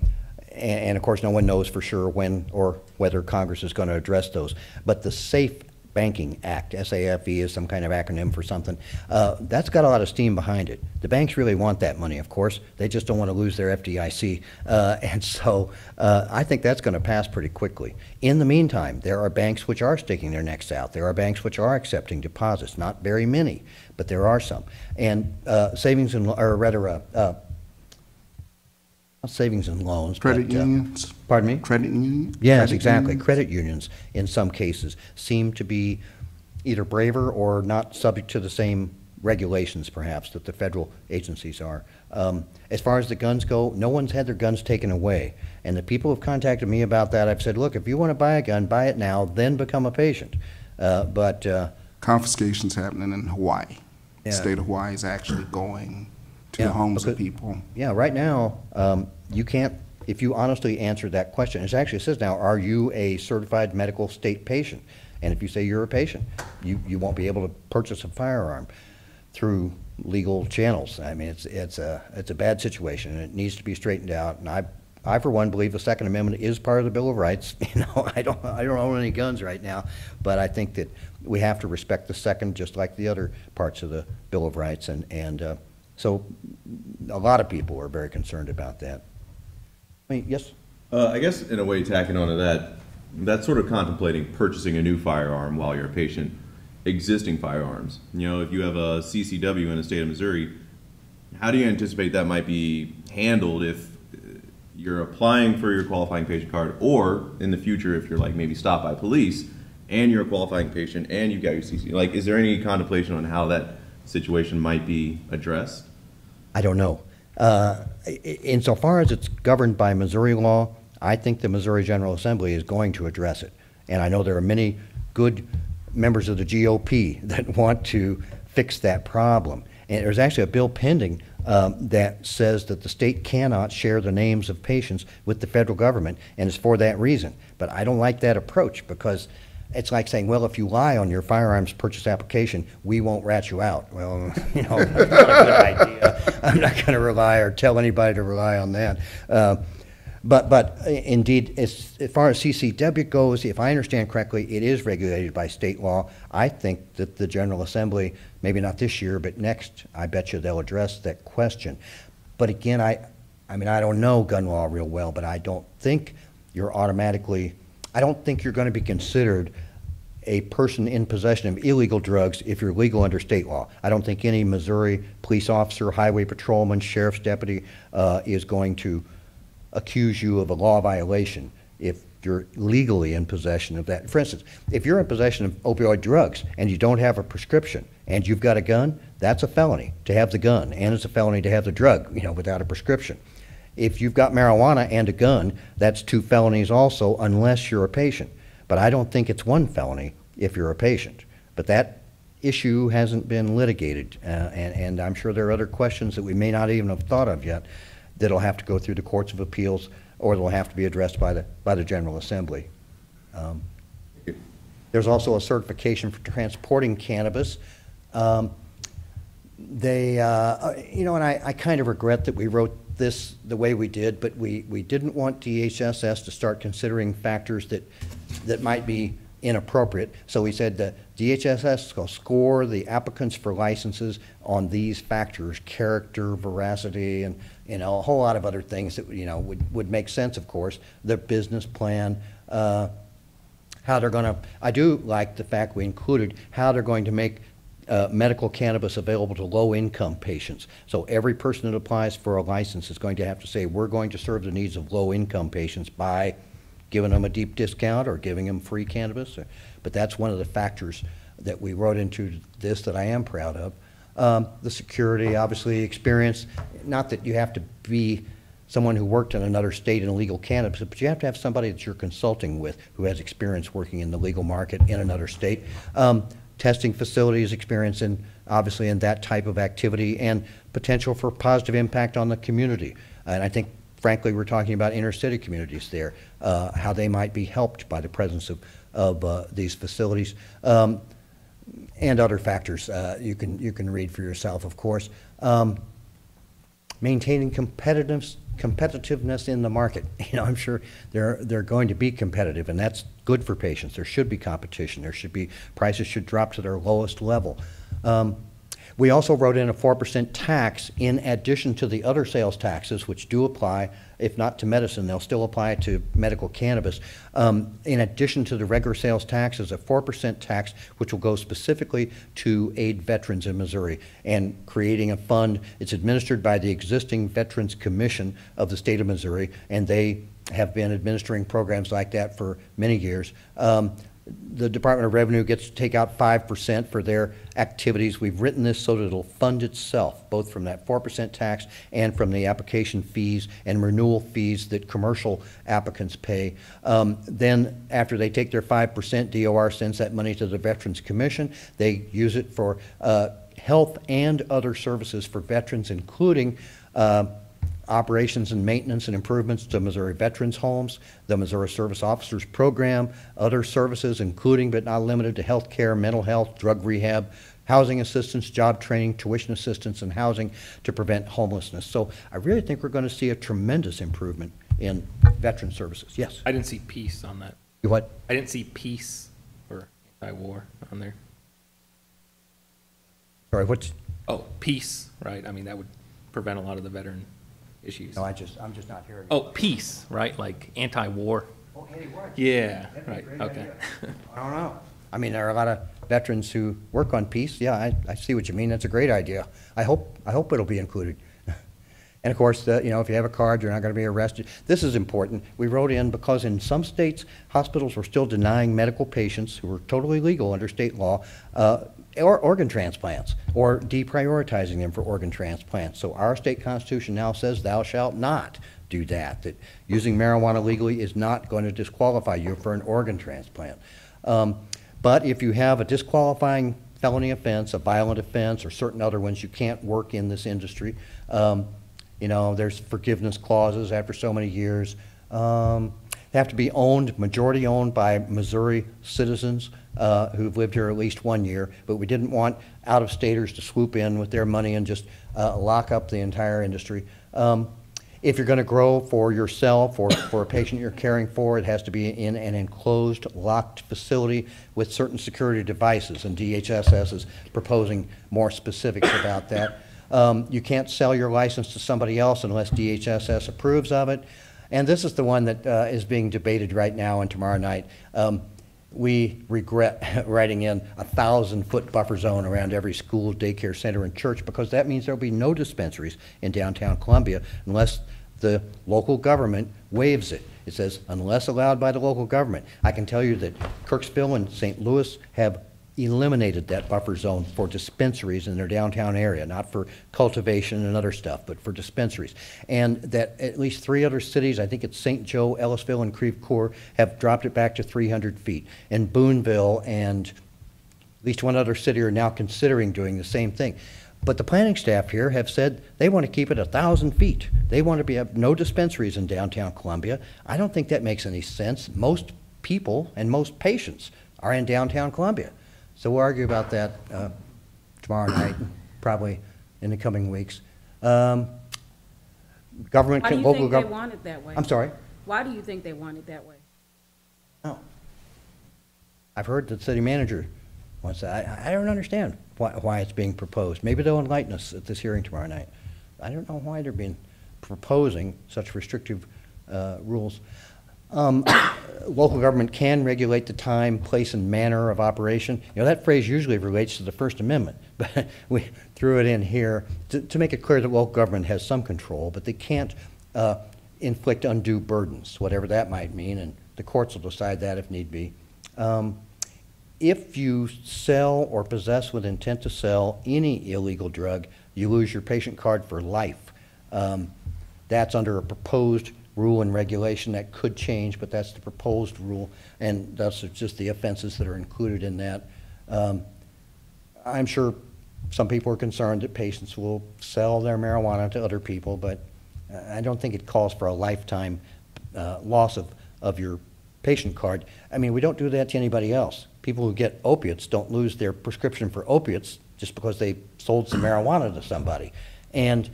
And, and of course, no one knows for sure when or whether Congress is going to address those. But the SAFE Banking Act, SAFE is some kind of acronym for something. Uh, That's got a lot of steam behind it. The banks really want that money, of course. They just don't want to lose their FDIC. Uh, And so uh, I think that's going to pass pretty quickly. In the meantime, there are banks which are sticking their necks out. There are banks which are accepting deposits, not very many, but there are some. And uh, savings and, or rather, uh, uh, savings and loans. Credit but, uh, unions? Pardon me? Credit union? Yes, credit exactly. unions? Credit unions, in some cases, seem to be either braver or not subject to the same regulations, perhaps, that the federal agencies are. Um, As far as the guns go, no one's had their guns taken away. And the people who've contacted me about that, I've said, look, if you want to buy a gun, buy it now, then become a patient. Uh, But, uh, Confiscation's happening in Hawaii. The state of Hawaii is actually going to Yeah, the homes of people. Yeah, right now, um, you can't, if you honestly answer that question, it actually says now, are you a certified medical state patient? And if you say you're a patient, you, you won't be able to purchase a firearm through legal channels. I mean, it's, it's a, it's a bad situation, and it needs to be straightened out. And I, I for one, believe the Second Amendment is part of the Bill of Rights. You know, I don't, I don't own any guns right now, but I think that we have to respect the Second, just like the other parts of the Bill of Rights. And, and, uh, so a lot of people are very concerned about that. I mean, yes? Uh, I guess in a way, tacking onto that, that's sort of contemplating purchasing a new firearm while you're a patient, existing firearms. You know, if you have a CCW in the state of Missouri, how do you anticipate that might be handled if uh, you're applying for your qualifying patient card, or in the future, if you're like maybe stopped by police and you're a qualifying patient and you've got your CC? Like, is there any contemplation on how that situation might be addressed? I don't know. Uh, Insofar as it's governed by Missouri law, I think the Missouri General Assembly is going to address it. And I know there are many good members of the GOP that want to fix that problem. And there's actually a bill pending um, that says that the state cannot share the names of patients with the federal government, and it's for that reason. But I don't like that approach because it's like saying, well, if you lie on your firearms purchase application, we won't rat you out. Well, you know, that's not a good idea. I'm not going to rely or tell anybody to rely on that. Uh, But, but uh, indeed, as, as far as CCW goes, if I understand correctly, it is regulated by state law. I think that the General Assembly, maybe not this year, but next, I bet you they'll address that question. But again, I, I mean, I don't know gun law real well, but I don't think you're automatically, I don't think you're going to be considered a person in possession of illegal drugs if you're legal under state law. I don't think any Missouri police officer, highway patrolman, sheriff's deputy uh, is going to accuse you of a law violation if you're legally in possession of that. For instance, if you're in possession of opioid drugs and you don't have a prescription and you've got a gun, that's a felony to have the gun, and it's a felony to have the drug, you know, without a prescription. If you've got marijuana and a gun, that's two felonies also, unless you're a patient. But I don't think it's one felony if you're a patient. But that issue hasn't been litigated, uh, and, and I'm sure there are other questions that we may not even have thought of yet that'll have to go through the courts of appeals, or they'll have to be addressed by the, by the General Assembly. Um, There's also a certification for transporting cannabis. Um, They, uh, you know, and I, I kind of regret that we wrote this the way we did, but we, we didn't want DHSS to start considering factors that, that might be inappropriate. So we said that DHSS will score the applicants for licenses on these factors, character, veracity, and, you know, a whole lot of other things that, you know, would, would make sense, of course. their business plan, uh, how they're going to, I do like the fact we included how they're going to make uh, medical cannabis available to low-income patients. So every person that applies for a license is going to have to say, we're going to serve the needs of low-income patients by giving them a deep discount or giving them free cannabis. But that's one of the factors that we wrote into this that I am proud of. Um, The security, obviously, experience, not that you have to be someone who worked in another state in illegal cannabis, but you have to have somebody that you're consulting with who has experience working in the legal market in another state. Um, Testing facilities, experience in, obviously, in that type of activity, and potential for positive impact on the community. And I think, frankly, we're talking about inner-city communities there, uh, how they might be helped by the presence of, of uh, these facilities. Um, and other factors uh, you can, you can read for yourself, of course. Um, maintaining competitiveness, competitiveness in the market. You know, I'm sure they're, they're going to be competitive, and that's good for patients. There should be competition. There should be, prices should drop to their lowest level. Um, we also wrote in a 4% tax in addition to the other sales taxes, which do apply, if not to medicine, they'll still apply it to medical cannabis. Um, in addition to the regular sales tax, taxes, a 4% tax, which will go specifically to aid veterans in Missouri and creating a fund. It's administered by the existing Veterans Commission of the state of Missouri, and they have been administering programs like that for many years. Um, the Department of Revenue gets to take out five percent for their activities. We've written this so that it'll fund itself, both from that four percent tax and from the application fees and renewal fees that commercial applicants pay. Um, then, after they take their five percent, DOR sends that money to the Veterans Commission. They use it for uh, health and other services for veterans, including uh, operations and maintenance and improvements to Missouri Veterans Homes, the Missouri Service Officers Program, other services including but not limited to health care, mental health, drug rehab, housing assistance, job training, tuition assistance, and housing to prevent homelessness. So I really think we're going to see a tremendous improvement in veteran services. Yes? I didn't see peace on that. You What? I didn't see peace or anti-war on there. Sorry, what's, Oh, peace, right? I mean, that would prevent a lot of the veteran issues. no, I just, I'm just not hearing. Oh, peace, right? Like anti-war. Oh, Eddie White. Yeah, That'd be a right, great okay. idea. I don't know. I mean, there are a lot of veterans who work on peace. Yeah, I, I see what you mean. That's a great idea. I hope, I hope it'll be included. And of course, the- you know, if you have a card, you're not going to be arrested. This is important. We wrote in because in some states, hospitals were still denying medical patients who were totally legal under state law, uh, or organ transplants, or deprioritizing them for organ transplants. So our state constitution now says thou shalt not do that, that using marijuana legally is not going to disqualify you for an organ transplant. Um, But if you have a disqualifying felony offense, a violent offense, or certain other ones, you can't work in this industry. Um, You know, there's forgiveness clauses after so many years. Um, They have to be owned, majority owned by Missouri citizens uh, who've lived here at least one year, but we didn't want out-of-staters to swoop in with their money and just uh, lock up the entire industry. Um, if you're going to grow for yourself or for a patient you're caring for, it has to be in an enclosed, locked facility with certain security devices, and DHSS is proposing more specifics about that. Um, You can't sell your license to somebody else unless DHSS approves of it. And this is the one that uh, is being debated right now and tomorrow night. Um, we regret writing in a thousand-foot buffer zone around every school, daycare center, and church, because that means there'll be no dispensaries in downtown Columbia unless the local government waives it. It says, unless allowed by the local government. I can tell you that Kirksville and St. Louis have eliminated that buffer zone for dispensaries in their downtown area, not for cultivation and other stuff, but for dispensaries. And that at least three other cities, I think it's St. Joe, Ellisville, and Creve have dropped it back to 300 feet. And Boonville and at least one other city are now considering doing the same thing. But the planning staff here have said they want to keep it a thousand feet. They want to be, have no dispensaries in downtown Columbia. I don't think that makes any sense. Most people and most patients are in downtown Columbia. So we'll argue about that uh, tomorrow night, probably in the coming weeks. Um, Government, Why do you local think they government. want it that way? I'm sorry? Why do you think they want it that way? No. I've heard the city manager wants that. I, I don't understand why, why it's being proposed. Maybe they'll enlighten us at this hearing tomorrow night. I don't know why they're being, proposing such restrictive, uh, rules. Um, local government can regulate the time, place, and manner of operation. You know, that phrase usually relates to the First Amendment, but we threw it in here to, to make it clear that local government has some control, but they can't, uh, inflict undue burdens, whatever that might mean, and the courts will decide that if need be. Um, if you sell or possess with intent to sell any illegal drug, you lose your patient card for life. Um, That's under a proposed rule and regulation that could change, but that's the proposed rule, and that's just the offenses that are included in that. Um, I'm sure some people are concerned that patients will sell their marijuana to other people, but I don't think it calls for a lifetime uh, loss of, of your patient card. I mean, we don't do that to anybody else. People who get opiates don't lose their prescription for opiates just because they sold some marijuana to somebody. And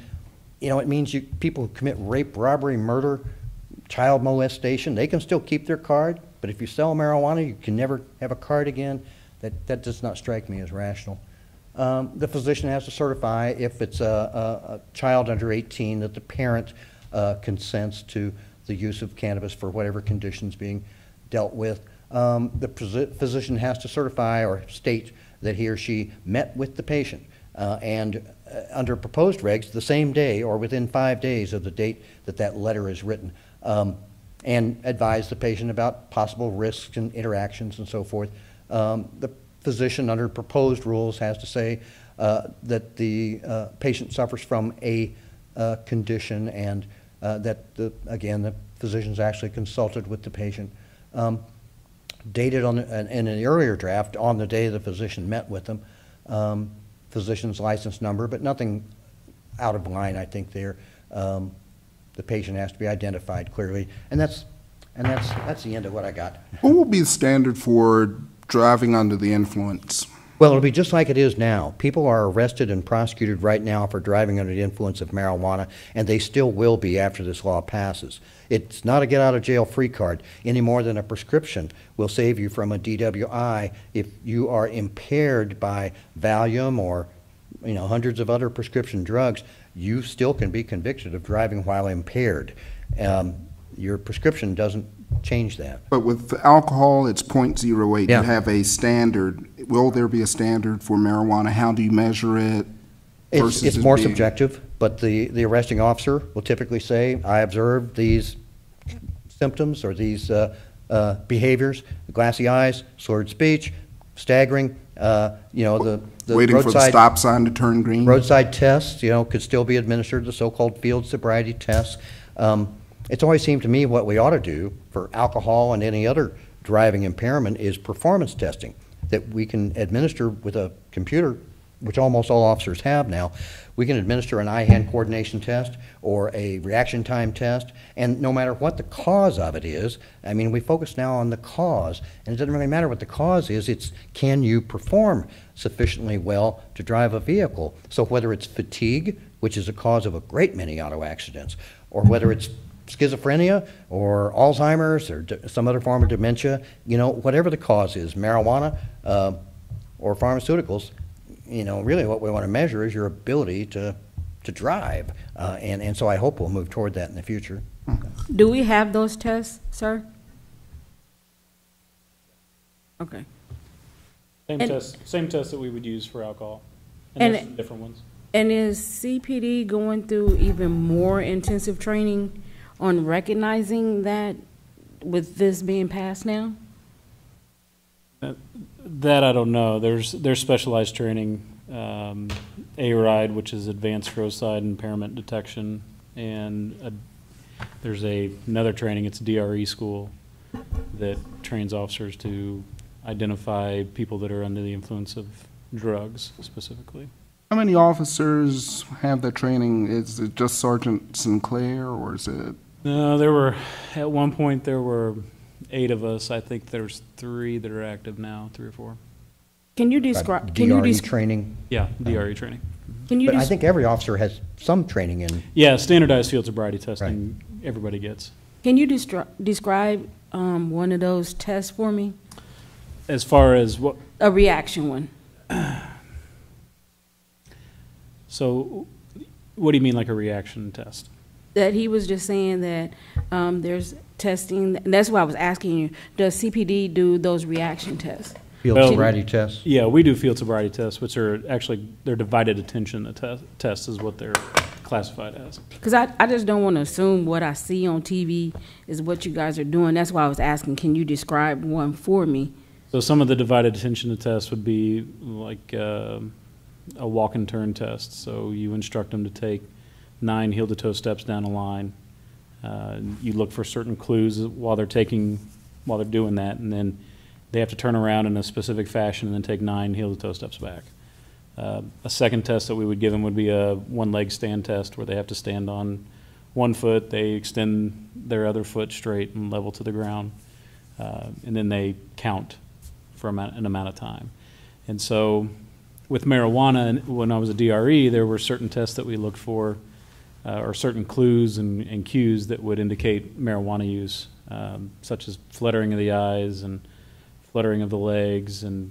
you know, it means you, people who commit rape, robbery, murder, child molestation, they can still keep their card, but if you sell marijuana, you can never have a card again. That, that does not strike me as rational. Um, the physician has to certify if it's a, a, a child under 18 that the parent uh, consents to the use of cannabis for whatever conditions being dealt with. Um, the phys- physician has to certify or state that he or she met with the patient. Uh, and uh, under proposed regs, the same day or within five days of the date that that letter is written, um, and advise the patient about possible risks and interactions and so forth. Um, the physician, under proposed rules, has to say uh, that the uh, patient suffers from a uh, condition and uh, that, the, again, the physician's actually consulted with the patient. Um, dated on, in an earlier draft, on the day the physician met with them, um, physician's license number, but nothing out of line, I think, there. Um, The patient has to be identified clearly, and that's, and that's, that's the end of what I got. What will be the standard for driving under the influence? Well, it'll be just like it is now. People are arrested and prosecuted right now for driving under the influence of marijuana, and they still will be after this law passes. It's not a get-out-of-jail-free card, any more than a prescription will save you from a DWI if you are impaired by Valium or, you know, hundreds of other prescription drugs. You still can be convicted of driving while impaired. Um, Your prescription doesn't change that. But with alcohol, it's .08. Yeah. You have a standard. Will there be a standard for marijuana? How do you measure it? It's, it's more being- subjective, but the, the arresting officer will typically say, I observed these symptoms or these uh, uh, behaviors, glassy eyes, slurred speech, staggering, uh, you know, the the Waiting for the stop sign to turn green? roadside tests, you know, could still be administered, the so-called field sobriety tests. Um, It's always seemed to me what we ought to do for alcohol and any other driving impairment is performance testing, that we can administer with a computer, which almost all officers have now. We can administer an eye-hand coordination test or a reaction time test, and no matter what the cause of it is, I mean, we focus now on the cause, and it doesn't really matter what the cause is, it's can you perform sufficiently well to drive a vehicle? So whether it's fatigue, which is a cause of a great many auto accidents, or whether it's schizophrenia or Alzheimer's or d- some other form of dementia, you know, whatever the cause is, marijuana uh, or pharmaceuticals, you know, really what we want to measure is your ability to, to drive. Uh, and, and so I hope we'll move toward that in the future. Do we have those tests, sir? Okay. Same And- test, same test that we would use for alcohol. And And there's it- some different ones. And is CPD going through even more intensive training on recognizing that with this being passed now? That I don't know. There's, there's specialized training, um, A-RIDE, which is Advanced Roadside Impairment Detection, and a- there's a, another training, it's DRE school, that trains officers to identify people that are under the influence of drugs specifically. How many officers have that training? Is it just Sergeant Sinclair, or is it? No, there were, at one point, there were eight of us. I think there's three that are active now, three or four. Can you describe, can you, DRE desc- training. Yeah, DRE training. can you, But I think every officer has some training in, Yeah, standardized field sobriety testing, everybody gets. can you destri- describe um, one of those tests for me? As far as what, A reaction one. so what do you mean like a reaction test? That he was just saying that um, there's testing, and that's why I was asking you, does CPD do those reaction tests? field Well- sobriety tests. Yeah, we do field sobriety tests, which are actually, they're divided attention test, tests is what they're classified as. Because I, I just don't want to assume what I see on TV is what you guys are doing. That's why I was asking, can you describe one for me? So some of the divided attention tests would be like um a walk and turn test. So you instruct them to take nine heel to toe steps down a line. Uh, you look for certain clues while they're taking, while they're doing that, and then they have to turn around in a specific fashion and then take nine heel to toe steps back. Uh, a second test that we would give them would be a one leg stand test where they have to stand on one foot, they extend their other foot straight and level to the ground, uh, and then they count for an amount of time. And so with marijuana, when I was a DRE, there were certain tests that we looked for uh, or certain clues and, and cues that would indicate marijuana use, um, such as fluttering of the eyes and fluttering of the legs, and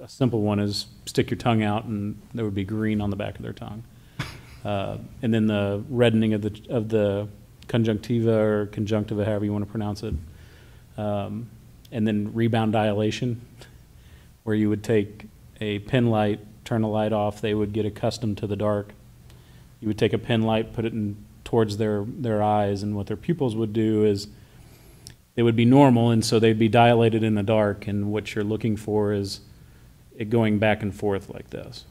a simple one is stick your tongue out and there would be green on the back of their tongue. Uh, and then the reddening of the of the conjunctiva or conjunctiva, however you want to pronounce it, um, and then rebound dilation, where you would take a pin light, turn the light off, they would get accustomed to the dark. You would take a pen light, put it in towards their their eyes, and what their pupils would do is they would be normal, and so they'd be dilated in the dark. And what you're looking for is it going back and forth like this.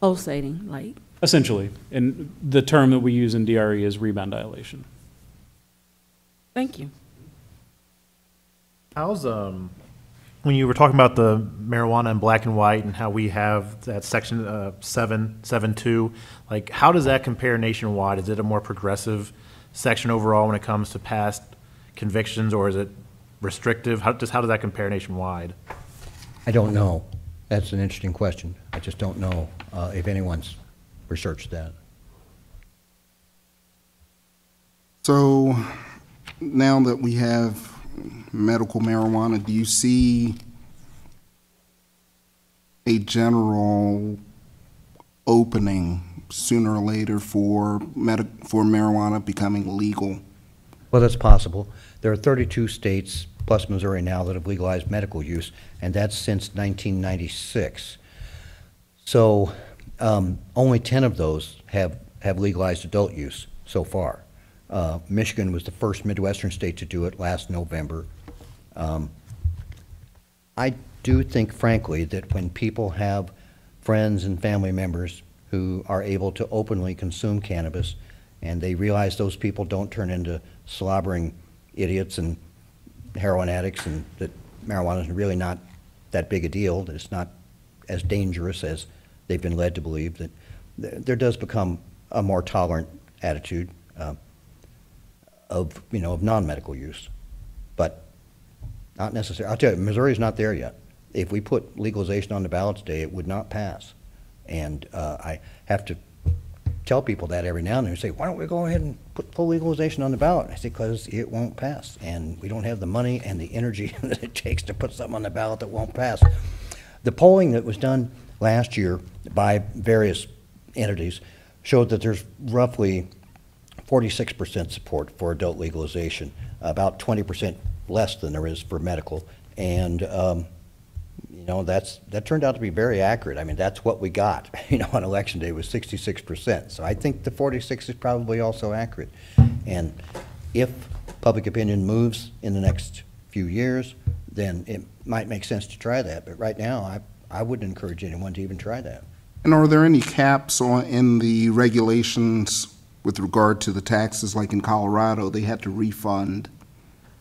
Pulsating, like, Essentially, and the term that we use in DRE is rebound dilation. thank you. How's, um, when you were talking about the marijuana and black and white and how we have that section, uh, seven, seven two, like, how does that compare nationwide? Is it a more progressive section overall when it comes to past convictions, or is it restrictive? How, just how does that compare nationwide? I don't know. That's an interesting question. I just don't know uh, if anyone's researched that. So now that we have medical marijuana, do you see a general opening sooner or later for for marijuana becoming legal? Well, that's possible. There are 32 states, plus Missouri now, that have legalized medical use, and that's since 1996. So um, only 10 of those have, have legalized adult use so far. Uh, Michigan was the first Midwestern state to do it last November. Um, I do think frankly that when people have friends and family members who are able to openly consume cannabis, and they realize those people don't turn into slobbering idiots and heroin addicts, and that marijuana is really not that big a deal, that it's not as dangerous as they've been led to believe, that there does become a more tolerant attitude uh, of, you know, of non-medical use. But not necessarily, I'll tell you, Missouri's not there yet. If we put legalization on the ballot today, it would not pass. And uh, I have to tell people that every now and then, They say, why don't we go ahead and put full legalization on the ballot? I say, because it won't pass, and we don't have the money and the energy that it takes to put something on the ballot that won't pass. The polling that was done last year by various entities showed that there's roughly 46% support for adult legalization, about 20% less than there is for medical. And, um, you know, that's, that turned out to be very accurate. I mean, that's what we got, you know, on election day was 66%. So I think the 46 is probably also accurate. And if public opinion moves in the next few years, then it might make sense to try that. But right now, I, I wouldn't encourage anyone to even try that. And are there any caps on, in the regulations with regard to the taxes? Like in Colorado, they had to refund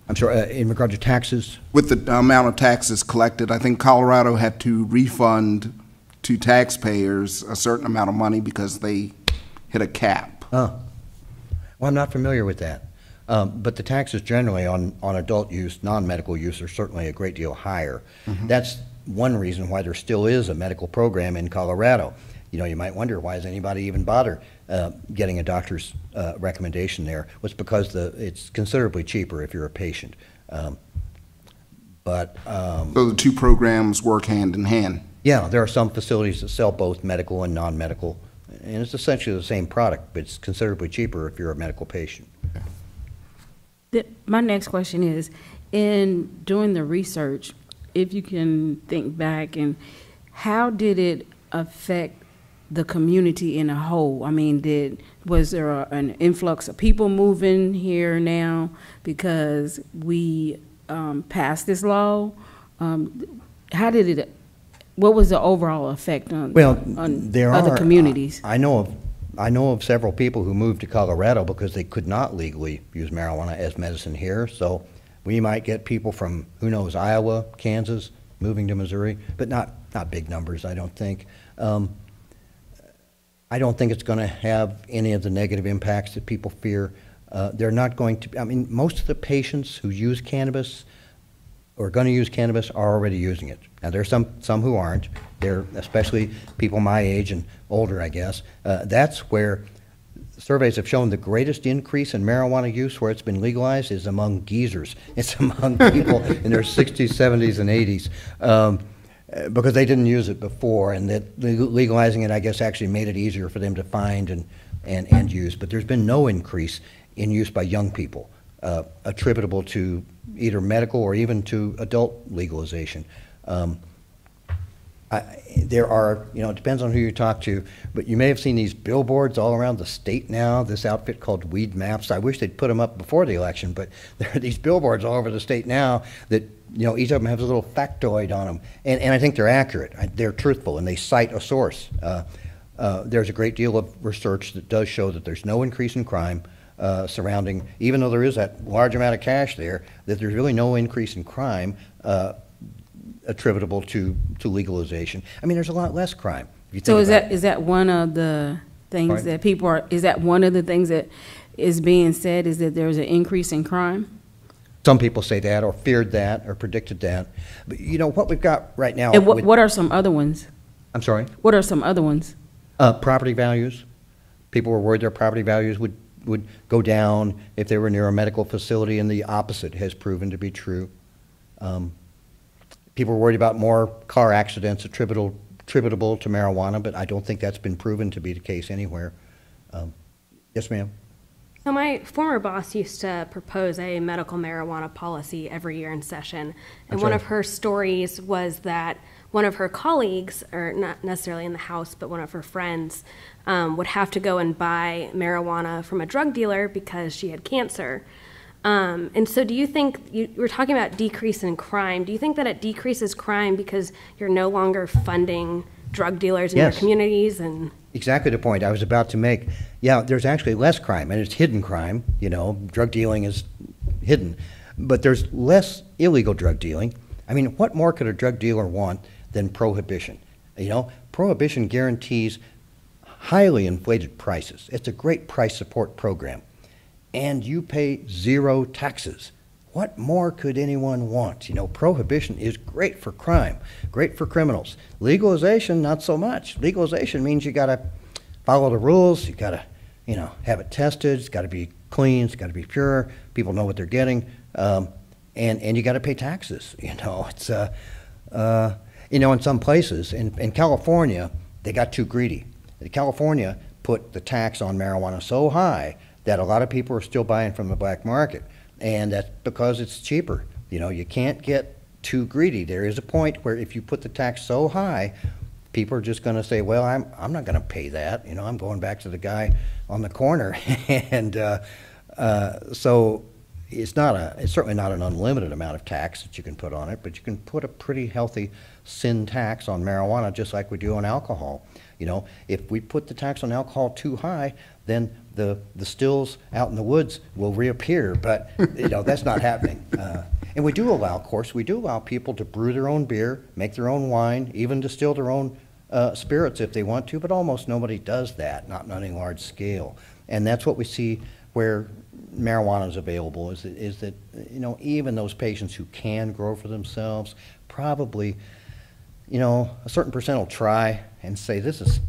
I'm sorry, uh, in regard to taxes, with the amount of taxes collected. I think Colorado had to refund to taxpayers a certain amount of money because they hit a cap. Oh, well, I'm not familiar with that. Um, But the taxes generally on, on adult use, non-medical use are certainly a great deal higher. That's one reason why there still is a medical program in Colorado. You know, you might wonder, why does anybody even bother uh, getting a doctor's uh, recommendation there? was because the, it's considerably cheaper if you're a patient. Um, But, um, So the two programs work hand in hand. yeah, there are some facilities that sell both medical and non-medical, and it's essentially the same product, but it's considerably cheaper if you're a medical patient. The- My next question is, in doing the research, if you can think back and how did it affect the community in a whole? I mean, did, was there a- an influx of people moving here now because we um, passed this law? Um, How did it, what was the overall effect on, Well, on there are. other communities? I know of, I know of several people who moved to Colorado because they could not legally use marijuana as medicine here. So we might get people from, who knows, Iowa, Kansas, moving to Missouri, but not, not big numbers, I don't think. Um, I don't think it's going to have any of the negative impacts that people fear. Uh, They're not going to, I mean, most of the patients who use cannabis or are going to use cannabis are already using it. Now, there are some, some who aren't. They're especially people my age and older, I guess. Uh, that's where surveys have shown the greatest increase in marijuana use where it's been legalized is among geezers. It's among people in their 60s, 70s, and 80s. Um, because they didn't use it before, and that legalizing it, I guess, actually made it easier for them to find and, and, and use. But there's been no increase in use by young people uh, attributable to either medical or even to adult legalization. Um, I, there are, you know, it depends on who you talk to, but you may have seen these billboards all around the state now, this outfit called Weedmaps. I wish they'd put them up before the election, but there are these billboards all over the state now that, you know, each of them has a little factoid on them. And, and I think they're accurate. I- They're truthful, and they cite a source. Uh, uh, there's a great deal of research that does show that there's no increase in crime uh, surrounding, even though there is that large amount of cash there, that there's really no increase in crime uh, attributable to, to legalization. I mean, there's a lot less crime. if you So is that, it. is that one of the things Pardon? that people are, is that one of the things that is being said, is that there's an increase in crime? Some people say that, or feared that, or predicted that. But you know, what we've got right now. And what, with- what are some other ones? I'm sorry? What are some other ones? Uh, property values. People were worried their property values would, would go down if they were near a medical facility, and the opposite has proven to be true. Um, People were worried about more car accidents attributable, attributable to marijuana, but I don't think that's been proven to be the case anywhere. Um, Yes, ma'am? So my former boss used to propose a medical marijuana policy every year in session. And one sorry. of her stories was that one of her colleagues, or not necessarily in the house, but one of her friends, um, would have to go and buy marijuana from a drug dealer because she had cancer. Um, and so do you think, you were talking about decrease in crime, do you think that it decreases crime because you're no longer funding drug dealers in your communities and? Exactly the point I was about to make. Yeah, there's actually less crime, and it's hidden crime, you know, drug dealing is hidden. But there's less illegal drug dealing. I mean, what more could a drug dealer want than prohibition? You know, prohibition guarantees highly inflated prices. It's a great price support program. And you pay zero taxes. What more could anyone want? You know, prohibition is great for crime, great for criminals. Legalization, not so much. Legalization means you got to follow the rules, you got to, you know, have it tested, it's got to be clean, it's got to be pure, people know what they're getting, um, and, and you got to pay taxes. You know, it's, uh, uh, you know, in some places, in, in California, they got too greedy. California put the tax on marijuana so high that a lot of people are still buying from the black market. And that's because it's cheaper. You know, you can't get too greedy. There is a point where if you put the tax so high, people are just going to say, well, I'm, I'm not going to pay that. You know, I'm going back to the guy on the corner. and uh, uh, so it's not a, it's certainly not an unlimited amount of tax that you can put on it, but you can put a pretty healthy sin tax on marijuana just like we do on alcohol. You know, if we put the tax on alcohol too high, then the, the stills out in the woods will reappear, but, you know, that's not happening. Uh, And we do allow, of course, we do allow people to brew their own beer, make their own wine, even distill their own uh, spirits if they want to, but almost nobody does that, not on any large scale. And that's what we see where marijuana is available, is that, is that, you know, even those patients who can grow for themselves, probably, you know, a certain percent will try and say, this is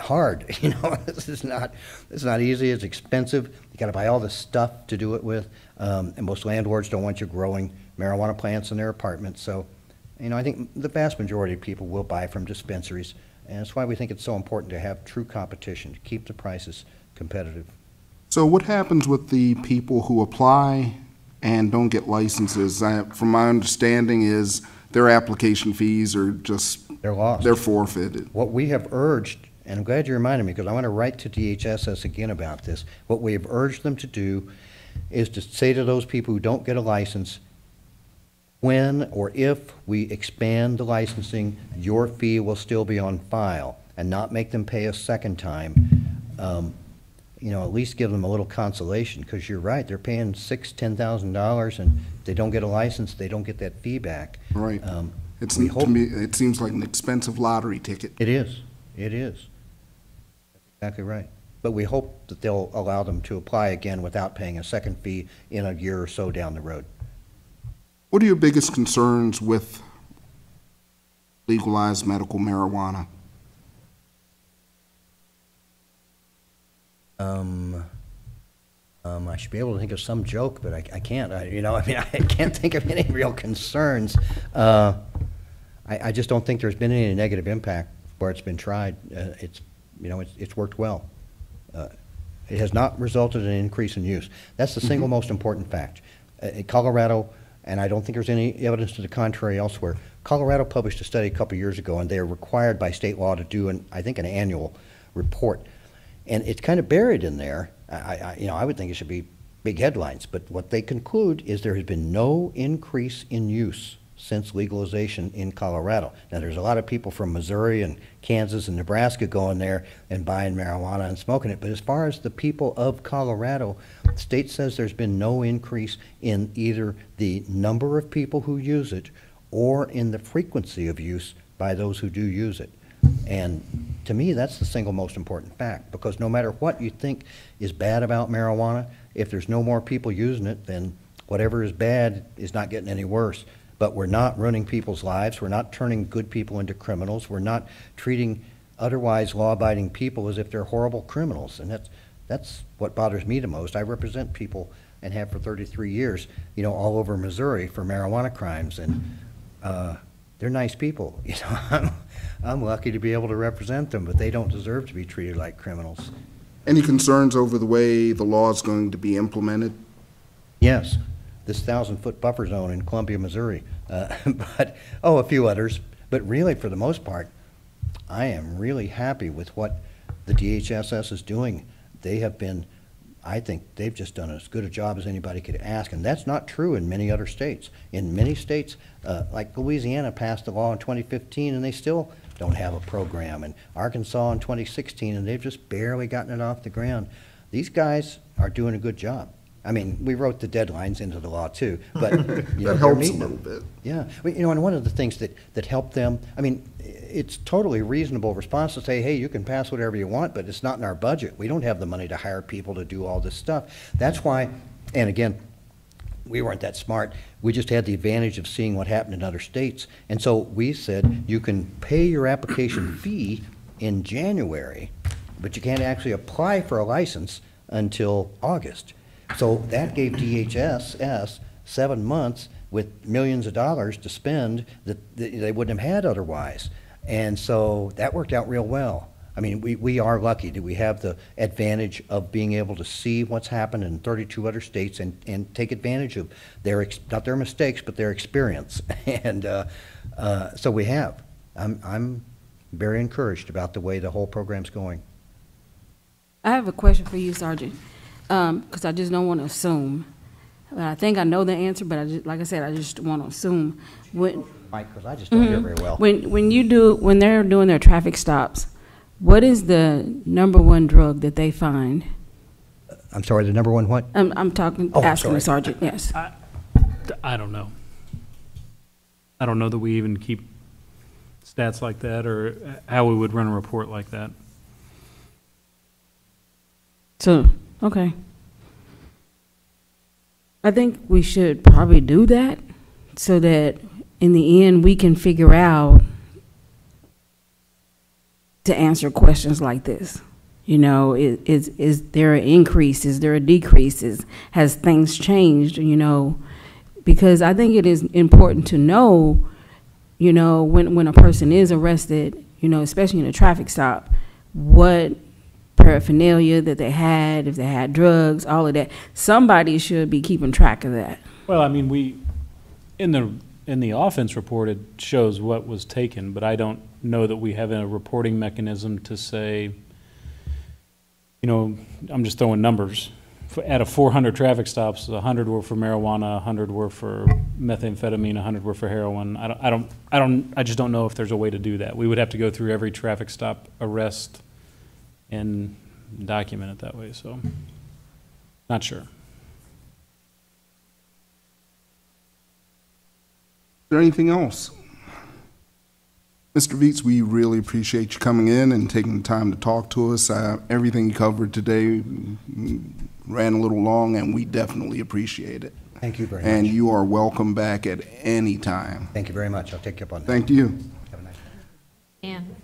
hard, you know, this is not, this is not easy, it's expensive, you gotta buy all the stuff to do it with, um, and most landlords don't want you growing marijuana plants in their apartments, so, you know, I think the vast majority of people will buy from dispensaries, and that's why we think it's so important to have true competition, to keep the prices competitive. So what happens with the people who apply and don't get licenses? I- From my understanding is their application fees are just, They're lost. they're forfeited. What we have urged, and I'm glad you reminded me, because I want to write to DHSS again about this. What we have urged them to do is to say to those people who don't get a license, when or if we expand the licensing, your fee will still be on file, and not make them pay a second time. Um, You know, at least give them a little consolation, because you're right, they're paying six, ten thousand dollars, and if they don't get a license, they don't get that fee back. Right. Um, It's, to me, it seems like an expensive lottery ticket. it is, it is. Exactly right. But we hope that they'll allow them to apply again without paying a second fee in a year or so down the road. What are your biggest concerns with legalized medical marijuana? Um, um, I should be able to think of some joke, but I, I can't. I, you know, I mean, I can't think of any real concerns. Uh, I, I just don't think there's been any negative impact where it's been tried. Uh, it's, you know, it's, it's worked well. Uh, It has not resulted in an increase in use. That's the single most important fact. Uh, in Colorado, and I don't think there's any evidence to the contrary elsewhere, Colorado published a study a couple years ago, and they are required by state law to do an, I think, an annual report. And it's kind of buried in there. I, I, you know, I would think it should be big headlines, but what they conclude is there has been no increase in use since legalization in Colorado. Now, there's a lot of people from Missouri and Kansas and Nebraska going there and buying marijuana and smoking it, but as far as the people of Colorado, the state says there's been no increase in either the number of people who use it or in the frequency of use by those who do use it. And to me, that's the single most important fact, because no matter what you think is bad about marijuana, if there's no more people using it, then whatever is bad is not getting any worse. But we're not ruining people's lives, we're not turning good people into criminals, we're not treating otherwise law-abiding people as if they're horrible criminals, and that's, that's what bothers me the most. I represent people, and have for 33 years, you know, all over Missouri for marijuana crimes, and uh, they're nice people, you know. I'm, I'm lucky to be able to represent them, but they don't deserve to be treated like criminals. Any concerns over the way the law is going to be implemented? Yes, this thousand-foot buffer zone in Columbia, Missouri, uh, but, oh, a few others. But really, for the most part, I am really happy with what the DHSS is doing. They have been, I think, they've just done as good a job as anybody could ask, and that's not true in many other states. In many states, uh, like Louisiana passed a law in 2015, and they still don't have a program, and Arkansas in 2016, and they've just barely gotten it off the ground. These guys are doing a good job. I mean, we wrote the deadlines into the law too, but, you know, That helps a meeting little them. bit. Yeah, Well, you know, and one of the things that, that helped them, I mean, it's totally reasonable response to say, hey, you can pass whatever you want, but it's not in our budget. We don't have the money to hire people to do all this stuff. That's why, and again, we weren't that smart. We just had the advantage of seeing what happened in other states. And so we said, you can pay your application fee in January, but you can't actually apply for a license until August. So that gave DHSS seven months with millions of dollars to spend that they wouldn't have had otherwise. And so that worked out real well. I mean, we, we are lucky that we have the advantage of being able to see what's happened in 32 other states and, and take advantage of their, not their mistakes, but their experience. And uh, uh, so we have. I'm, I'm very encouraged about the way the whole program's going. I have a question for you, Sergeant, Um, because I just don't want to assume. But I think I know the answer, but I just, like I said, I just want to assume. When, Mike, because I just don't hear mm-hmm. very well. when, when you do, when they're doing their traffic stops, what is the number one drug that they find? I'm sorry, the number one what? I'm, I'm talking, Oh, asking the sergeant, yes. I don't know. I don't know that we even keep stats like that or uh, how we would run a report like that. So, okay. I think we should probably do that so that in the end, we can figure out to answer questions like this. You know, i- is, is there an increase? Is there a decrease? Is, has things changed? You know, because I think it is important to know, you know, when, when a person is arrested, you know, especially in a traffic stop, what paraphernalia that they had, if they had drugs, all of that. Somebody should be keeping track of that. Well, I mean, we, in the, in the offense report, it shows what was taken, but I don't know that we have a reporting mechanism to say, you know, I'm just throwing numbers. Out of four hundred traffic stops, hundred were for marijuana, hundred were for methamphetamine, hundred were for heroin. I don't, I don't, I don't, I just don't know if there's a way to do that. We would have to go through every traffic stop arrest and document it that way, so, not sure. Is there anything else? Mr. Viets, we really appreciate you coming in and taking the time to talk to us. Uh, Everything you covered today ran a little long, and we definitely appreciate it. Thank you very And much. And you are welcome back at any time. Thank you very much. I'll take you up on that. Thank you. Have a nice day. And